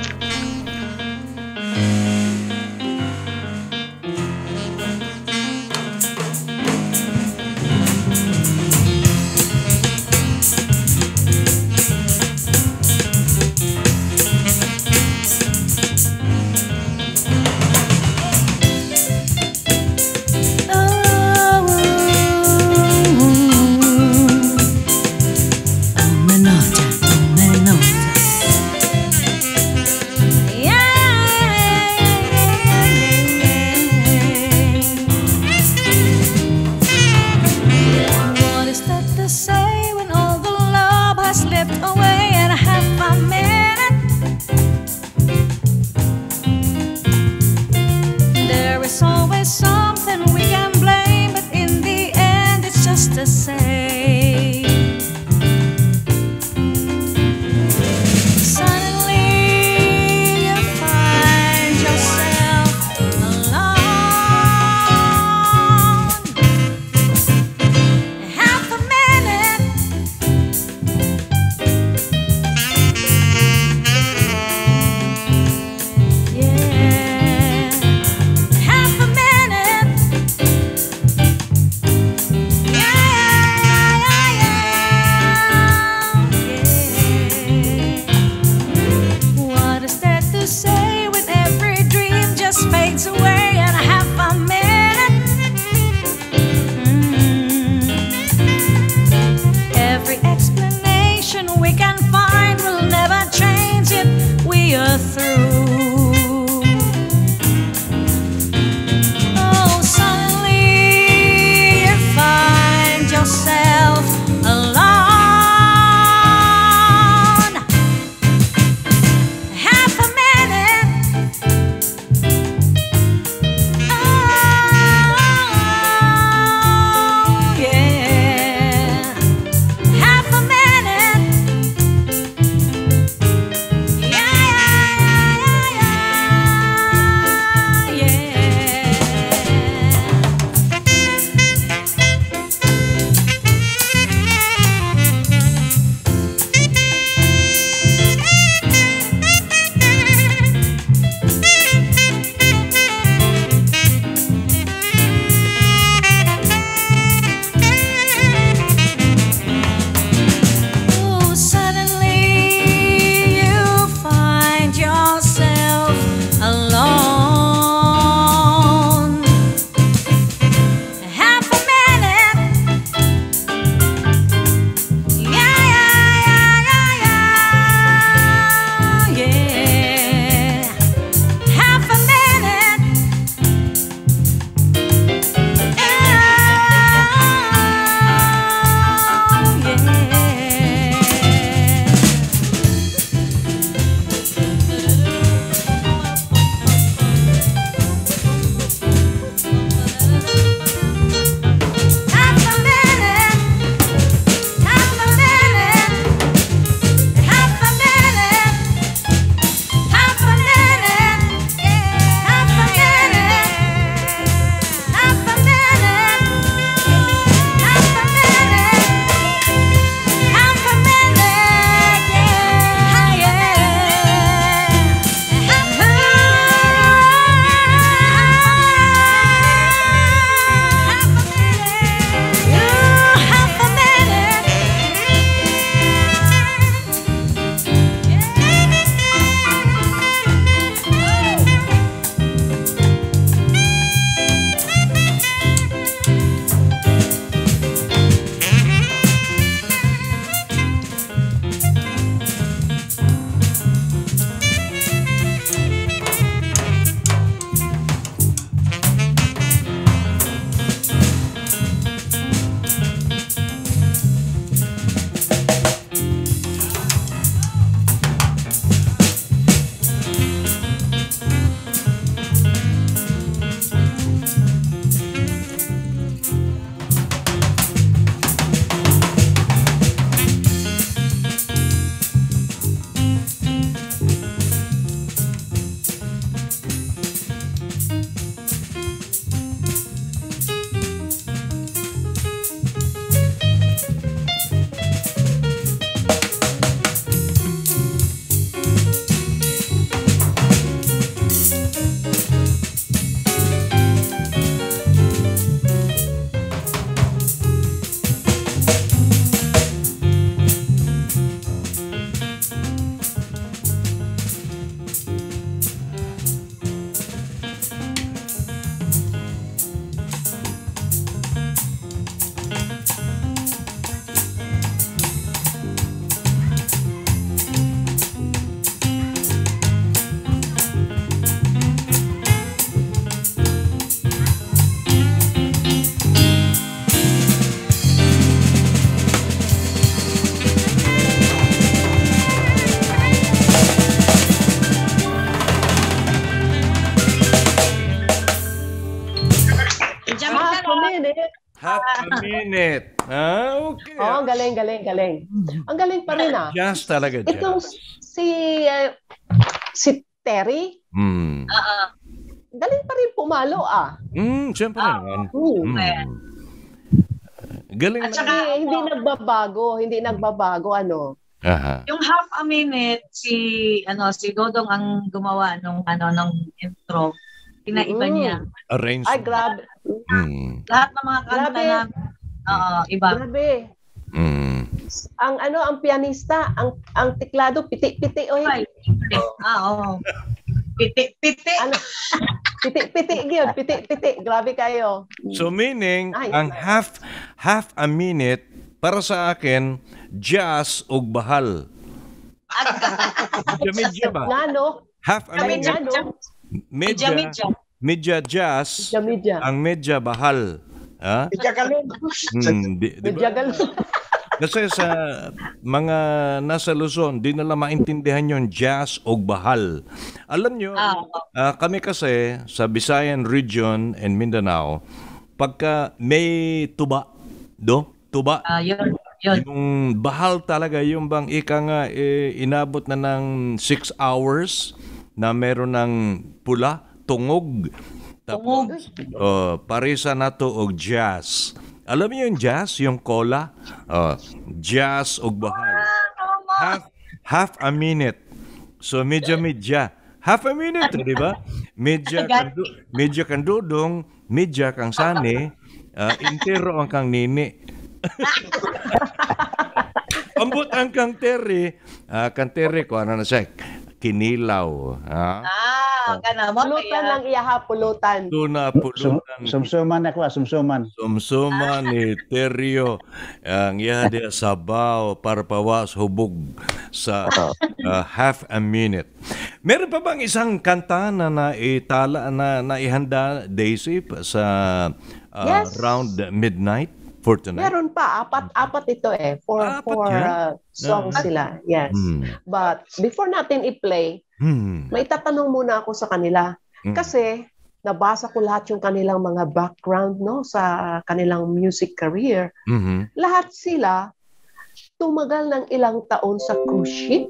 Galing, galing. Ang galing pa rin ah. Jazz talaga, jazz. Itong si eh, si Terry, Hmm. Oo. galing pa rin pumalo ah. Hmm, siyempre Ah. naman. Hmm. Hmm. Galing At na. saka, Hindi, hindi nagbabago, hindi nagbabago ano. Aha. yung half a minute si ano si Dodong ang gumawa nung ano nung intro. Pinaiba Mm. niya. Arrange. Ay, grabe. Mm. Lahat ng mga kanta Grabe. na Oo, iba. Grabe. Hmm. Ang ano, ang pianista, ang ang tiklado, piti-piti, oy. Ay, piti. Ah, oo. Piti, piti. Ano? Piti-piti, gyud, piti-piti. Grabe kayo. So meaning, Nice. ang half half a minute para sa akin, jazz o bahal. Medya ba? Nga, no? Half a minute. Medya, Medya, medya. medya jazz, Medya, medya. ang medya bahal. Ha? Ika kalun. Hmm, di, di Medya ba? Kasi sa mga nasa Luzon, di nila maintindihan yung jazz o bahal. Alam nyo, Ah, ah, kami kasi sa Visayan Region and Mindanao, pagka may tuba, do, tuba, ah, yun, yun. yung bahal talaga, yung bang ika nga eh, inabot na ng 6 hours na meron ng pula, tungog. Tungog. Oh, parisa na to og jazz. Alam niyo yung jazz, yung cola? Oh, jazz og bahal. Half, half a minute. So medya medya. Half a minute, di ba? Medya kan medya kan dudong, medya kang sani, ah, intero ang kang nini. (laughs) Ambot ang kang terry, ah, kang terry ko ano na siya, kinilaw. Ah, Ah, kana mo. Pulutan lang iya ha, pulutan. tuna Sum, pulutan. sumsuman ako, ah, sumsuman. Sumsuma ni (laughs) Terrio ang iya dia sabaw para pawas hubog sa uh, half a minute. Meron pa bang isang kanta na naitala na naihanda Daisy pa sa uh, Yes. round midnight for tonight? Meron pa, apat-apat ito eh. For, Apat for yan? uh, songs Ah. sila. Yes. Hmm. But before natin i-play, Hmm. may tatanong muna ako sa kanila. Hmm. Kasi nabasa ko lahat yung kanilang mga background no sa kanilang music career. Mhm. Lahat sila tumagal ng ilang taon sa cruise ship.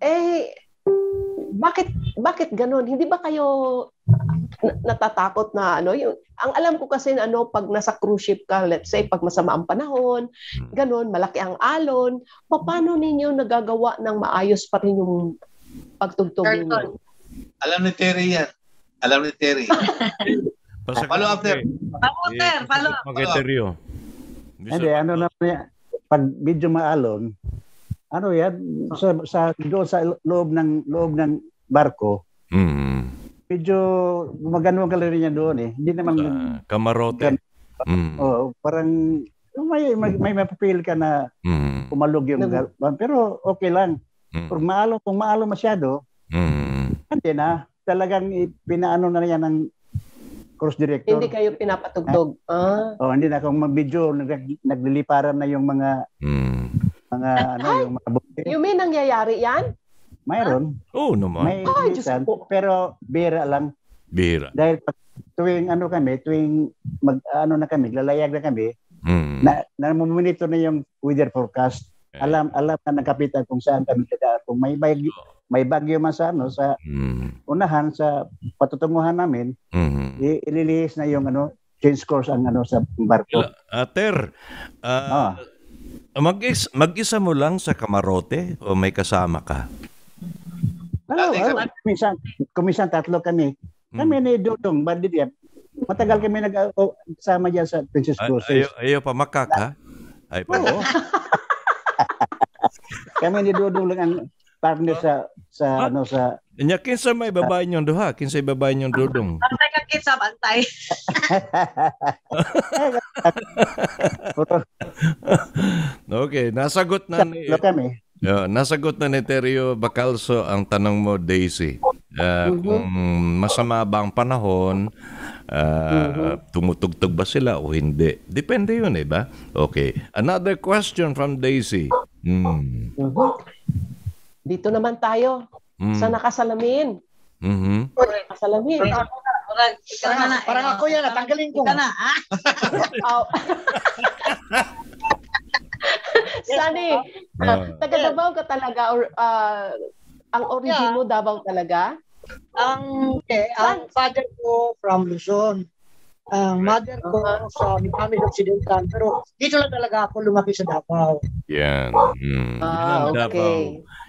Eh bakit bakit ganun? Hindi ba kayo natatakot na ano yung ang alam ko kasi na ano pag nasa cruise ship ka let's say pag masama ang panahon ganun malaki ang alon paano ninyo nagagawa ng maayos pa rin yung pagtugtog ninyo Alam ni Terry yan. Alam ni Terry. (laughs) Follow up there. Pamuter, palo. Kay Terrio. Hindi, ano na pag medyo maalon, ano yan, sa, sa, doon sa loob ng, loob ng barko, Mm. Medyo gumagano ang kalori niya doon eh. Hindi naman, Ah, kamarote. Mm. oh, parang, may, may, may mapapil ka na Mm. pumalog yung, Nag- pero okay lang. Mm. Kung maalo, kung maalo masyado, Mm. hindi na. Talagang pinaano na yan ng cruise director. hindi kayo pinapatugtog ah Oh, hindi na kung mag-video nag, nagliliparan na yung mga Mm. mga ano yung mga buke. you mean nangyayari yan Mayroon. Oo naman. May Ay, minsan, ko. pero bira lang Bira. dahil pag tuwing ano kami, tuwing mag ano na kami, lalayag na kami, Mm. na namumonitor na yung weather forecast. Eh. Alam alam na ng kapitan kung saan kami dadaan. Kung may bagyo, may bagyo man sa ano sa Mm. unahan sa patutunguhan namin, Mm. i- ililihis na yung ano change course ang ano sa barko. Ater, ah, mag-is, mag-isa mo lang sa kamarote o may kasama ka? Ano, ano, kami- kumisan, kumisan tatlo kami. Kami Mm. ni Dudong, bandit yan. Matagal kami nag-sama dyan sa Princess Ay, Cruises. ayaw, ayaw pa makak, ha? Ay, pa. Oo. (laughs) kami ni Dudong lang ang partner sa sa Ah. ano sa Nya, kinsa may babae niyong duha? Kinsa may babae niyong dudong? (laughs) Bantay ka kitsa, bantay. (laughs) Okay, nasagot na ni tatlo kami. Yeah, nasagot na ni Terrio Bacalso ang tanong mo, Daisy. Ah, Kung masama ba ang panahon, ah, tumutugtog ba sila o hindi? Depende yun, eh ba? Okay. Another question from Daisy. Hmm. dito naman tayo Hmm. sa nakasalamin Mhm. nakasalamin Parang, Parang, ako yan, natanggalin ko. Ikaw na, ah? (laughs) (laughs) (laughs) Sunny, Ah. taga Davao ka talaga or ah, ang origin Yeah. mo Davao talaga? Ang, eh, ang father ko from Luzon. Ang mother ko sa Miami Occidental. Pero dito lang talaga ako lumaki sa Davao. Yan. Mm. Yan Ah, ang Davao. okay.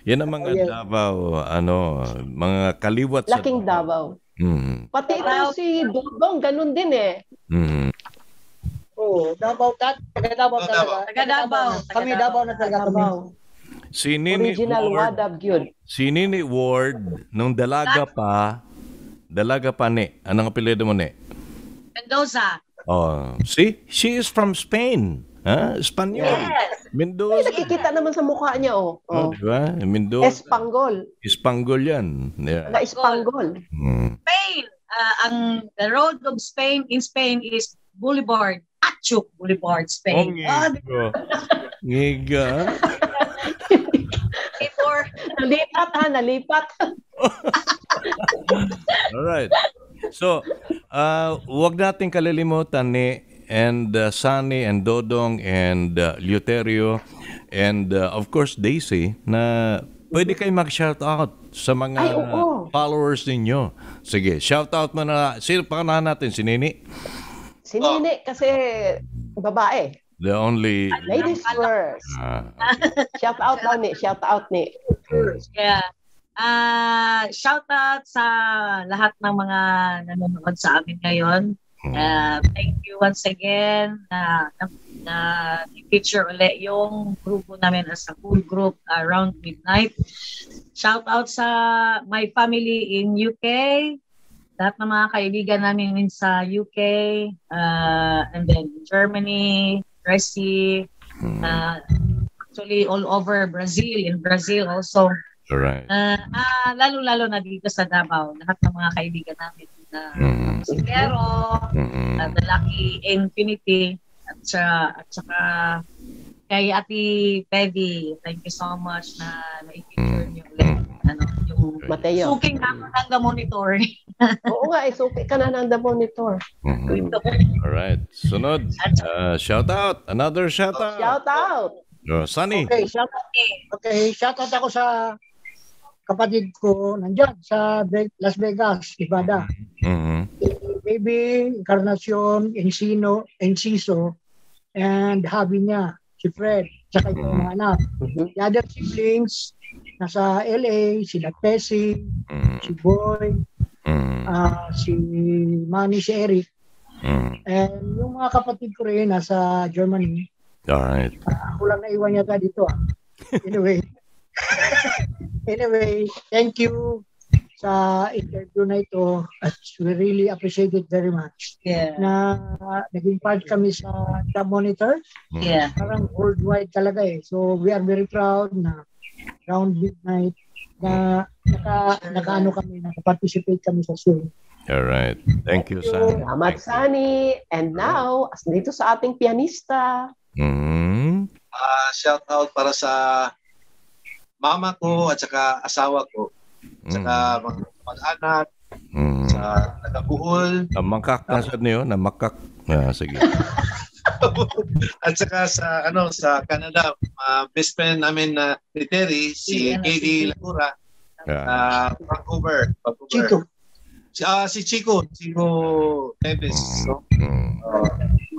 Yan ang mga Oh, yes. Davao, ano, mga kaliwat sa Laking Davao. Mm. Pati ito si Dodong, ganun din eh. Mm. Oo, Davao, tat, taga Davao Oh, talaga. Taga Davao. na. Kami Davao na talaga kami. Davao. Si Nini Original Ward, Wadab yun. si Nini Ward, nung dalaga pa, dalaga pa ni, anong apelido mo ni? Mendoza. Oh, see? She is from Spain. Ha? Espanyol. Yes. Ay, Mendoza. nakikita naman sa mukha niya, oh. Oh, oh. di ba? Mendoza. Espanggol. Espanggol yan. Yeah. Taga Espanggol. Mm. Spain. Ah, ang the road of Spain in Spain is Boulevard. Achuk Boulevard, Oh, Spain. Ah, ngiga. Ngiga. (laughs) before, Nalipat ha, nalipat. (laughs) Alright. So, uh, wag natin kalilimutan ni and uh, Sunny and Dodong and uh, Luterio and uh, of course Daisy na pwede kayo mag-shout out sa mga Ay, oo. followers ninyo. Sige, shout out mo na. Sino pa natin? Si Nini? Si Nini kasi babae. The only... Ladies first. Ah, Shout out daw ni, shout out ni. yeah. Ah, shout out sa lahat ng mga nanonood sa amin ngayon. Uh, thank you once again na na, na feature ulit yung grupo namin as a cool group around midnight. Shout out sa my family in UK, lahat ng mga kaibigan namin sa UK, uh, and then Germany, Tracy, uh, actually all over Brazil, in Brazil also. Alright. Uh, ah, lalo-lalo na dito sa Davao, lahat ng mga kaibigan namin na Mm. si Pero, Mm-mm. uh, The Lucky Infinity, at, sa, at saka kay Ate Peggy, thank you so much na na-feature niyo ulit. Mateo. suking ako ng the monitor. (laughs) Oo nga, eh, suki ka na ng the monitor. Mhm. Alright. Sunod. Uh, shout out. Another shout out. Shout out. Oh, Sunny. Okay, shout out, okay, shout out ako sa kapatid ko nandyan sa Las Vegas, Nevada. Mhm. Baby, Encarnacion, Encino, Enciso, and hubby niya, si Fred, tsaka yung mga anak. Mhm. The other siblings, nasa LA, sila Tessie, Mhm. si Boy, ah, si Manny, si Eric, and yung mga kapatid ko rin nasa Germany. Alright. Ako lang naiwan yata dito. Ah. Anyway. (laughs) anyway, thank you sa interview na ito at we really appreciate it very much yeah. na naging part kami sa The Monitor. Yeah. parang worldwide talaga eh so we are very proud na round midnight na naka, nakaano kami naka-participate kami sa show Alright. Thank you, Sunny. Salamat, Sunny. And now, as dito sa ating pianista, Mhm. Ah, shout out para sa mama ko at saka asawa ko. Saka mga mag-anak, Mhm. sa taga-Buhol, Namakak na sa niyo, namakak. Ah, sige. (laughs) at saka sa ano sa Canada, ah, best friend namin na ni Terry, si Si, ano, KD si- Lacura, Yeah. uh, Vancouver. Vancouver. Chico Si, ah, si Chico, Chico Neves. So, Mhm. oh,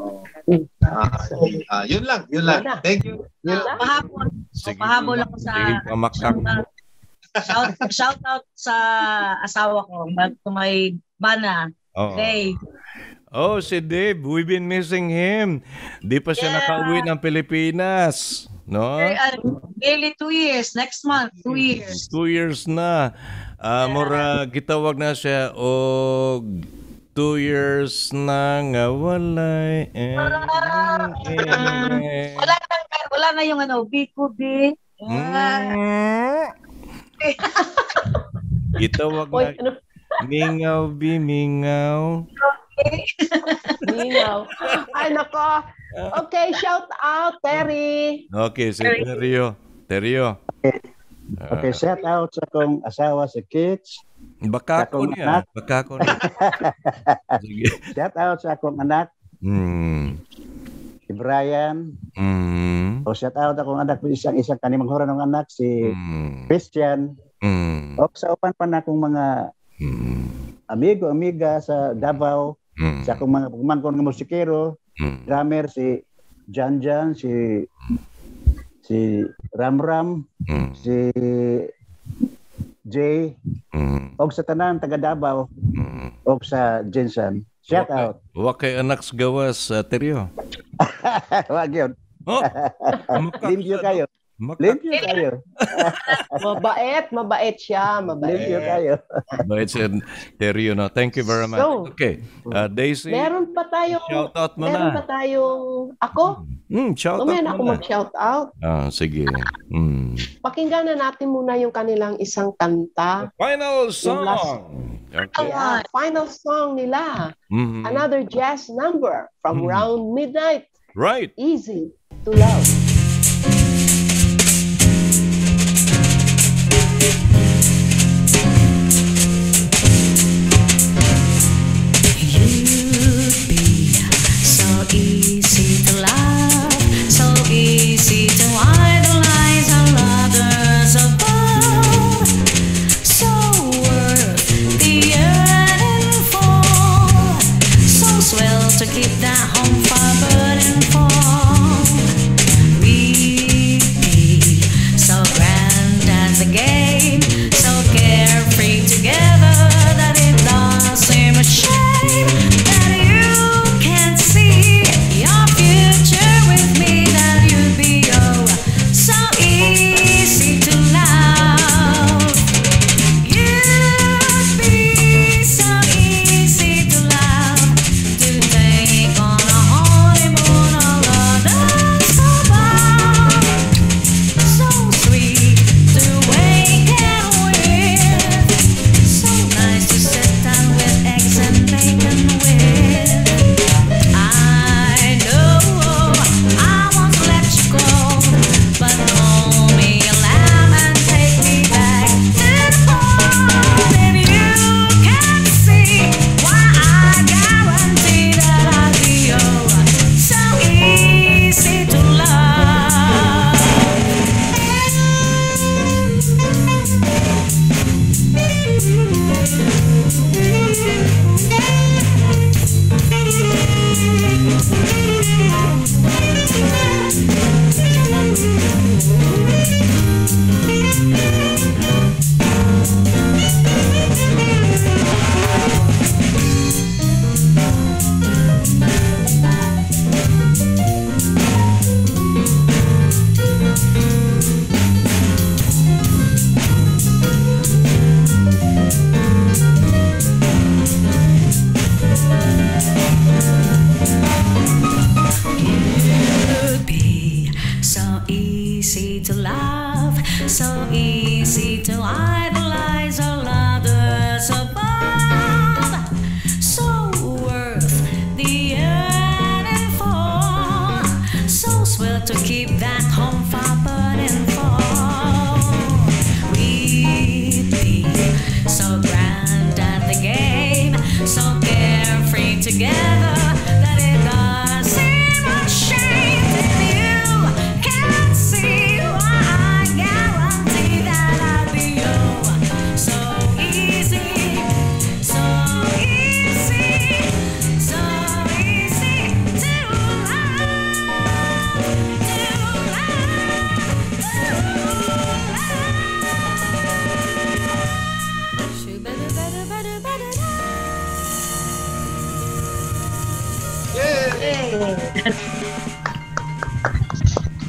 oh. Ah, ah, yun lang, yun lang. Thank you. yun lang. Pahapon, Sige. pahabol ako sa Sige, pamakak. Shout, shout out sa asawa ko, my bana, Oh. Dave. Oh, si Dave. We've been missing him. Di pa siya Yeah. nakauwi ng Pilipinas. No? Eh, ah, Nearly two years, next month, two years. Two years na. Ah, mura gitawag na siya og two years na nga walay. Eh, eh, Wala na, wala na yung ano, Biko B. Ah, Mm. (laughs) Gitawag Oy, na ano, mingaw bimingaw. Ninaw. Ay, nako. Okay, shout out, Terry. Okay, si Terio. Terio. Okay, shout out sa akong asawa sa kids, Baka ko niya. anak. Baka ko niya. (laughs) Shout out sa akong anak, Mm. si Brian. Mm. O shout out akong anak, isang isang kanimang hura ng anak, si Mm. Christian. Mm. O sa upan pa na akong mga Mm. amigo, amiga sa Davao, Mm. sa akong mga pagmangkon ng musikero, Mm. drummer si Jan Jan, si si Ram Ram, Mm. si Jay, Mm. og sa tanan taga Davao, Mm. og sa Jensen. Shout out. Wa kay anak sa gawas, uh, Teryo. (laughs) Wag yun. Oh, (laughs) Limpyo kayo. Limpyo (laughs) kayo. Mabait, mabait siya, mabait. Limpyo kayo. Bait si Teryo, no? Thank you very much. So, okay. Uh, Daisy, Meron pa tayong shout out mo meron na. pa tayong ako. Mm, shout out na mo ako mag-shout out. Ah, sige. Mm. Pakinggan na natin muna yung kanilang isang kanta. Final song. last- Okay. Yeah, final song nila. Mhm. Another jazz number from Mm. Round Midnight. Right. Easy love.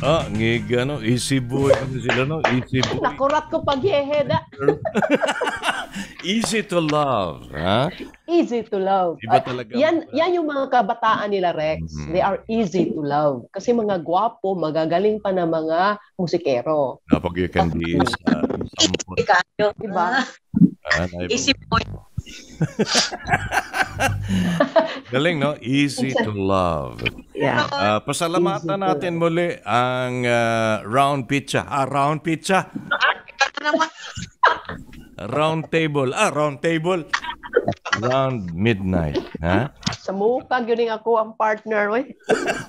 Ah, ngig ano, easy boy ano sila no, easy boy. Nakurat ko pag heheda. (laughs) Easy to love, ha? Easy to love. Iba Ah, talaga. yan, yan yung mga kabataan nila, Rex. Mhm. They are easy to love. Kasi mga gwapo, magagaling pa na mga musikero. Kapag you can be sa sampot. Ikayo. Diba? Ah, Isip mo. Galing, no? Easy to love. Yeah. Ah, pasalamatan Easy natin muli ang ah, round pizza. Ah, round pizza. Naman. Round table. Ah, round table. Round midnight. Ha? Sa mukha, yun ako ang partner.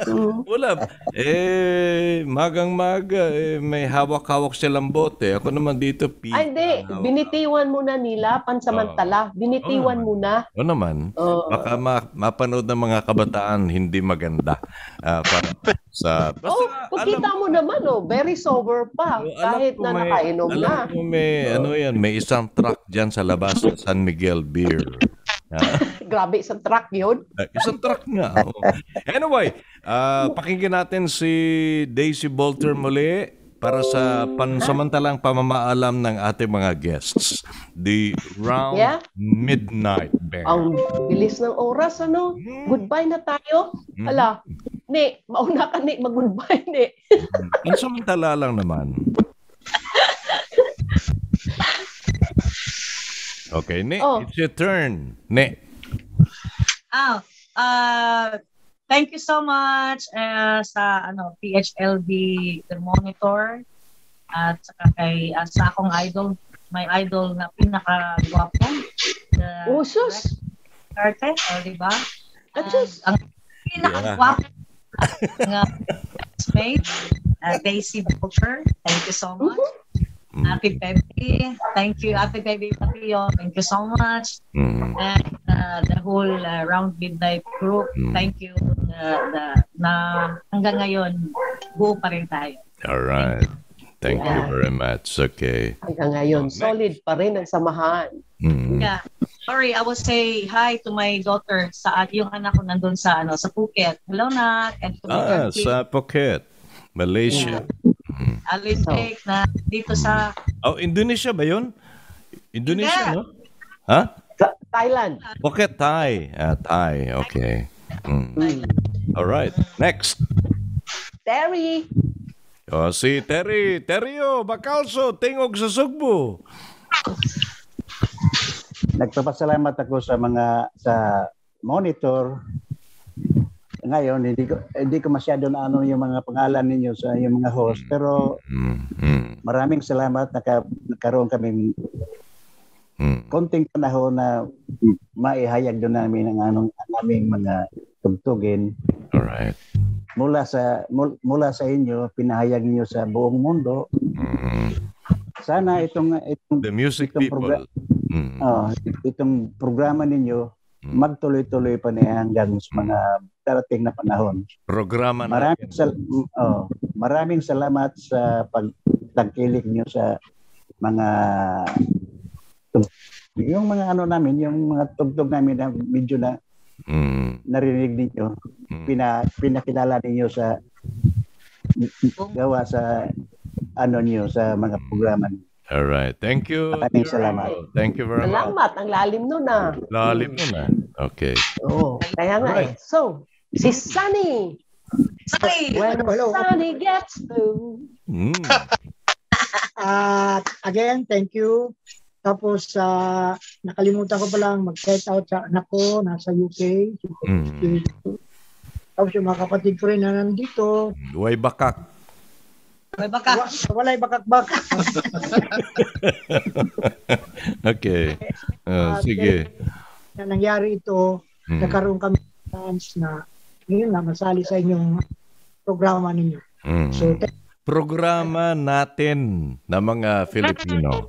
Mm. (laughs) Wala. Eh, magang-maga, eh, may hawak-hawak silang bote. Ako naman dito, pita. Ay, hindi. hawak- Binitiwan muna nila, pansamantala. Binitiwan Oo. muna. O naman, Oo. baka ma- mapanood ng mga kabataan hindi maganda. Ah, para sa... Basta, Oh, pagkita mo naman, oh, very sober pa. Oh, alam kahit na may- nakainom alam na. ko may, ano yan, may isang truck dyan sa labas ng San Miguel Beer. (laughs) Grabe, sa truck yun. ah, isang truck nga. Anyway, ah, pakinggan natin si Daisy Bolter muli para sa pansamantalang pamamaalam ng ating mga guests. The Round Yeah? Midnight Band. Ang bilis ng oras, ano? Hmm. Goodbye na tayo. Mhm. Ala, ni, mauna ka ni, mag-goodbye ni. Pansamantala lang naman. (laughs) Okay, Ne, Oh. it's your turn. Ne. Ah, uh, thank you so much uh, sa ano PHLB the monitor at saka kay uh, sa akong idol, my idol na pinaka gwapo. The Usos. Arte, o di ba? At sus. ang pinaka gwapo (laughs) nga mate, uh, Daisy Booker. Thank you so much. Mm. Happy Pepe. Thank you, Happy Pepe Patio. Thank you so much. Mm. and uh, the whole uh, Round Midnight group. Mm. Thank you uh, the, na hanggang ngayon buo pa rin tayo. All right. Thank you Yeah. very much. Okay. Hanggang ngayon, Next. solid pa rin ang samahan. Mm. Yeah. Sorry, I will say hi to my daughter sa yung anak ko nandun sa ano sa Phuket. Hello na and to my Ah, sa Phuket, Malaysia. Alin So- Beck na dito sa Oh, Indonesia ba yun? Indonesia, Hindi. no? Ha? Sa Thailand. Phuket, Thai. Ah, Thai. Okay. Mm. All right. Next. Terry. Oh, si Terry. Terrio, Bacalso, tingog sa Sugbo. Nagpapasalamat ako sa mga sa monitor. Ngayon hindi ko hindi ko masyado na ano yung mga pangalan ninyo sa yung mga host pero Mm. Mm. maraming salamat naka, nagkaroon kami Mm. konting panahon na maihayag doon namin ang anong aming mga tugtugin All right. mula sa mul- mula sa inyo pinahayag niyo sa buong mundo Mm. sana itong itong The music itong people. progra- Mm. oh, itong programa ninyo. Magtuloy-tuloy pa niya hanggang sa mga darating na panahon. Programa Maraming natin. sal- oh, maraming salamat sa pagtangkilik niyo sa mga yung mga ano namin, yung mga tugtog namin na medyo na Mm. narinig ninyo, Mm. pina, pinakilala ninyo sa gawa sa ano niyo sa mga programa niyo. All right. Thank you. Maraming salamat. Thank you very much. Salamat. Ang lalim nun ah. Lalim mo na. Okay. Oo. Kaya nga eh. So, si Sunny. Sorry. When Hello, hello. Sunny gets to... Mm. (laughs) At again, thank you. Tapos uh, nakalimutan ko pa lang mag-shout out sa anak ko nasa UK. Mm. Tapos yung mga kapatid ko rin na nandito. Way bakak. May baka. Wa- Walay bakak-bakak. (laughs) Okay. Ah, sige. na nangyari ito, Mm. nagkaroon kami ng chance na ngayon na masali sa inyong programa ninyo. Mm. So, Programa natin na mga Filipino.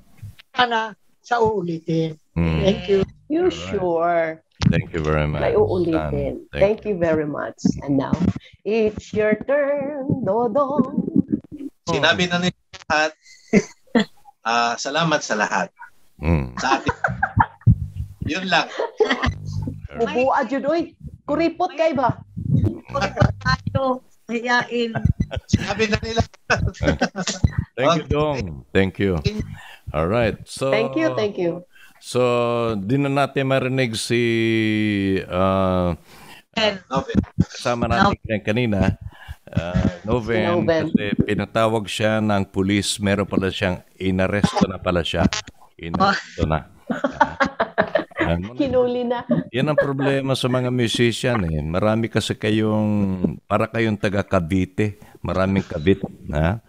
sana sa uulitin. Mm. Thank you. You sure? Thank you very much. May uulitin. San. Thank you very much. And now, it's your turn, Dodong. Sinabi na nila lahat. (laughs) Ah, salamat sa lahat. Mm. Sa atin. Yun lang. Bubuad yun, oy. Kuripot kay ba? Tayo. Hayain. Sinabi na nila. (laughs) Thank you, Dong. Thank you. All right. So, Thank you, thank you. So, di na natin marinig si ah, Okay. kasama natin kanina, uh, Noven, Noven. kasi pinatawag siya ng pulis. Meron pala siyang inaresto na pala siya. Inaresto na. Ah, yan, Hinuli na. yan ang problema sa mga musician eh. Marami kasi kayong, para kayong taga Cavite. Maraming kabit. Ha?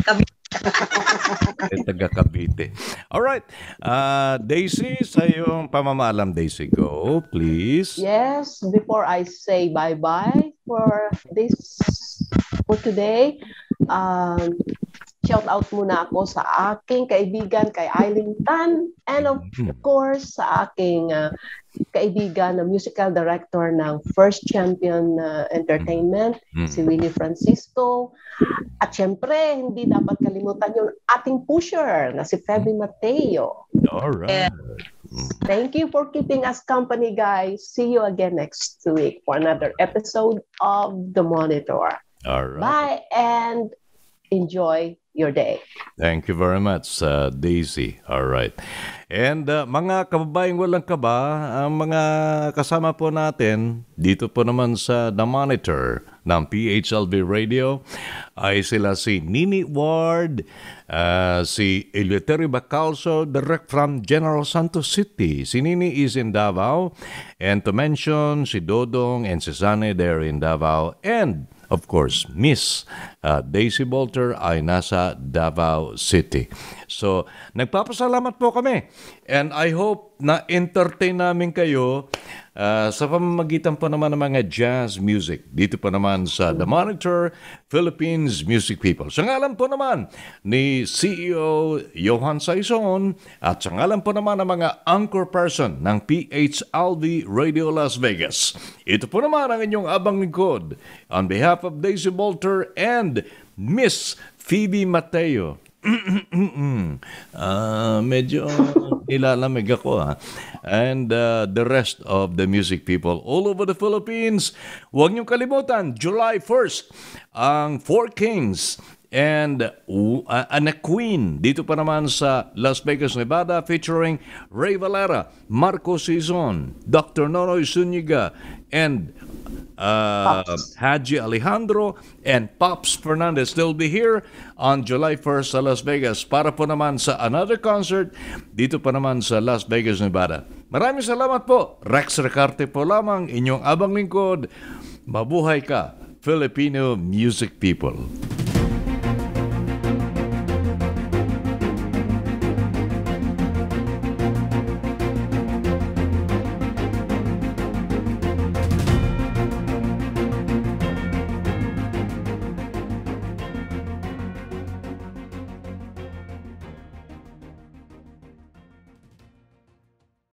Eh, taga Cavite. Alright. Uh, Daisy, sa iyong pamamaalam, Daisy, go, please. Yes, before I say bye-bye for this for today, um, shout out muna ako sa aking kaibigan kay Eileen Tan and of Hmm. course sa aking uh, kaibigan na musical director ng First Champion uh, Entertainment, Mm. si Willie Francisco. At syempre, hindi dapat kalimutan yung ating pusher na si Feby Mateo. Alright. Thank you for keeping us company, guys. See you again next week for another episode of The Monitor. Alright. Bye and enjoy your day. Thank you very much, uh, Daisy. All right. And uh, mga kababayang walang kaba, ang mga kasama po natin dito po naman sa The Monitor ng PHLB Radio ay sila si Nini Ward, uh, si Eleuterio Bacalso, direct from General Santos City. Si Nini is in Davao. And to mention, si Dodong and si Sane there in Davao. And Of course, Miss uh, Daisy Bolter ay nasa Davao City. So, nagpapasalamat po kami. And I hope na entertain namin kayo uh, sa pamamagitan po naman ng mga jazz music. Dito po naman sa The Monitor, Philippines Music People. Sa ngalan po naman ni CEO Johan Saison at sa ngalan po naman ng mga anchor person ng PHLV Radio Las Vegas. Ito po naman ang inyong abang lingkod on behalf of Daisy Bolter and Miss Phoebe Mateo. (clears throat) Ah, medyo nilalamig ako ha. And uh, the rest of the music people all over the Philippines, huwag niyong kalimutan, July 1st, ang Four Kings and uh, and a Queen dito pa naman sa Las Vegas, Nevada featuring Ray Valera, Marco Sison, Dr. Nonoy Zuniga, and uh, Haji Alejandro and Pops Fernandez. They'll be here on July 1st sa Las Vegas para po naman sa another concert dito pa naman sa Las Vegas, Nevada. Maraming salamat po. Rex Recarte po lamang, inyong abang lingkod. Mabuhay ka, Filipino music people.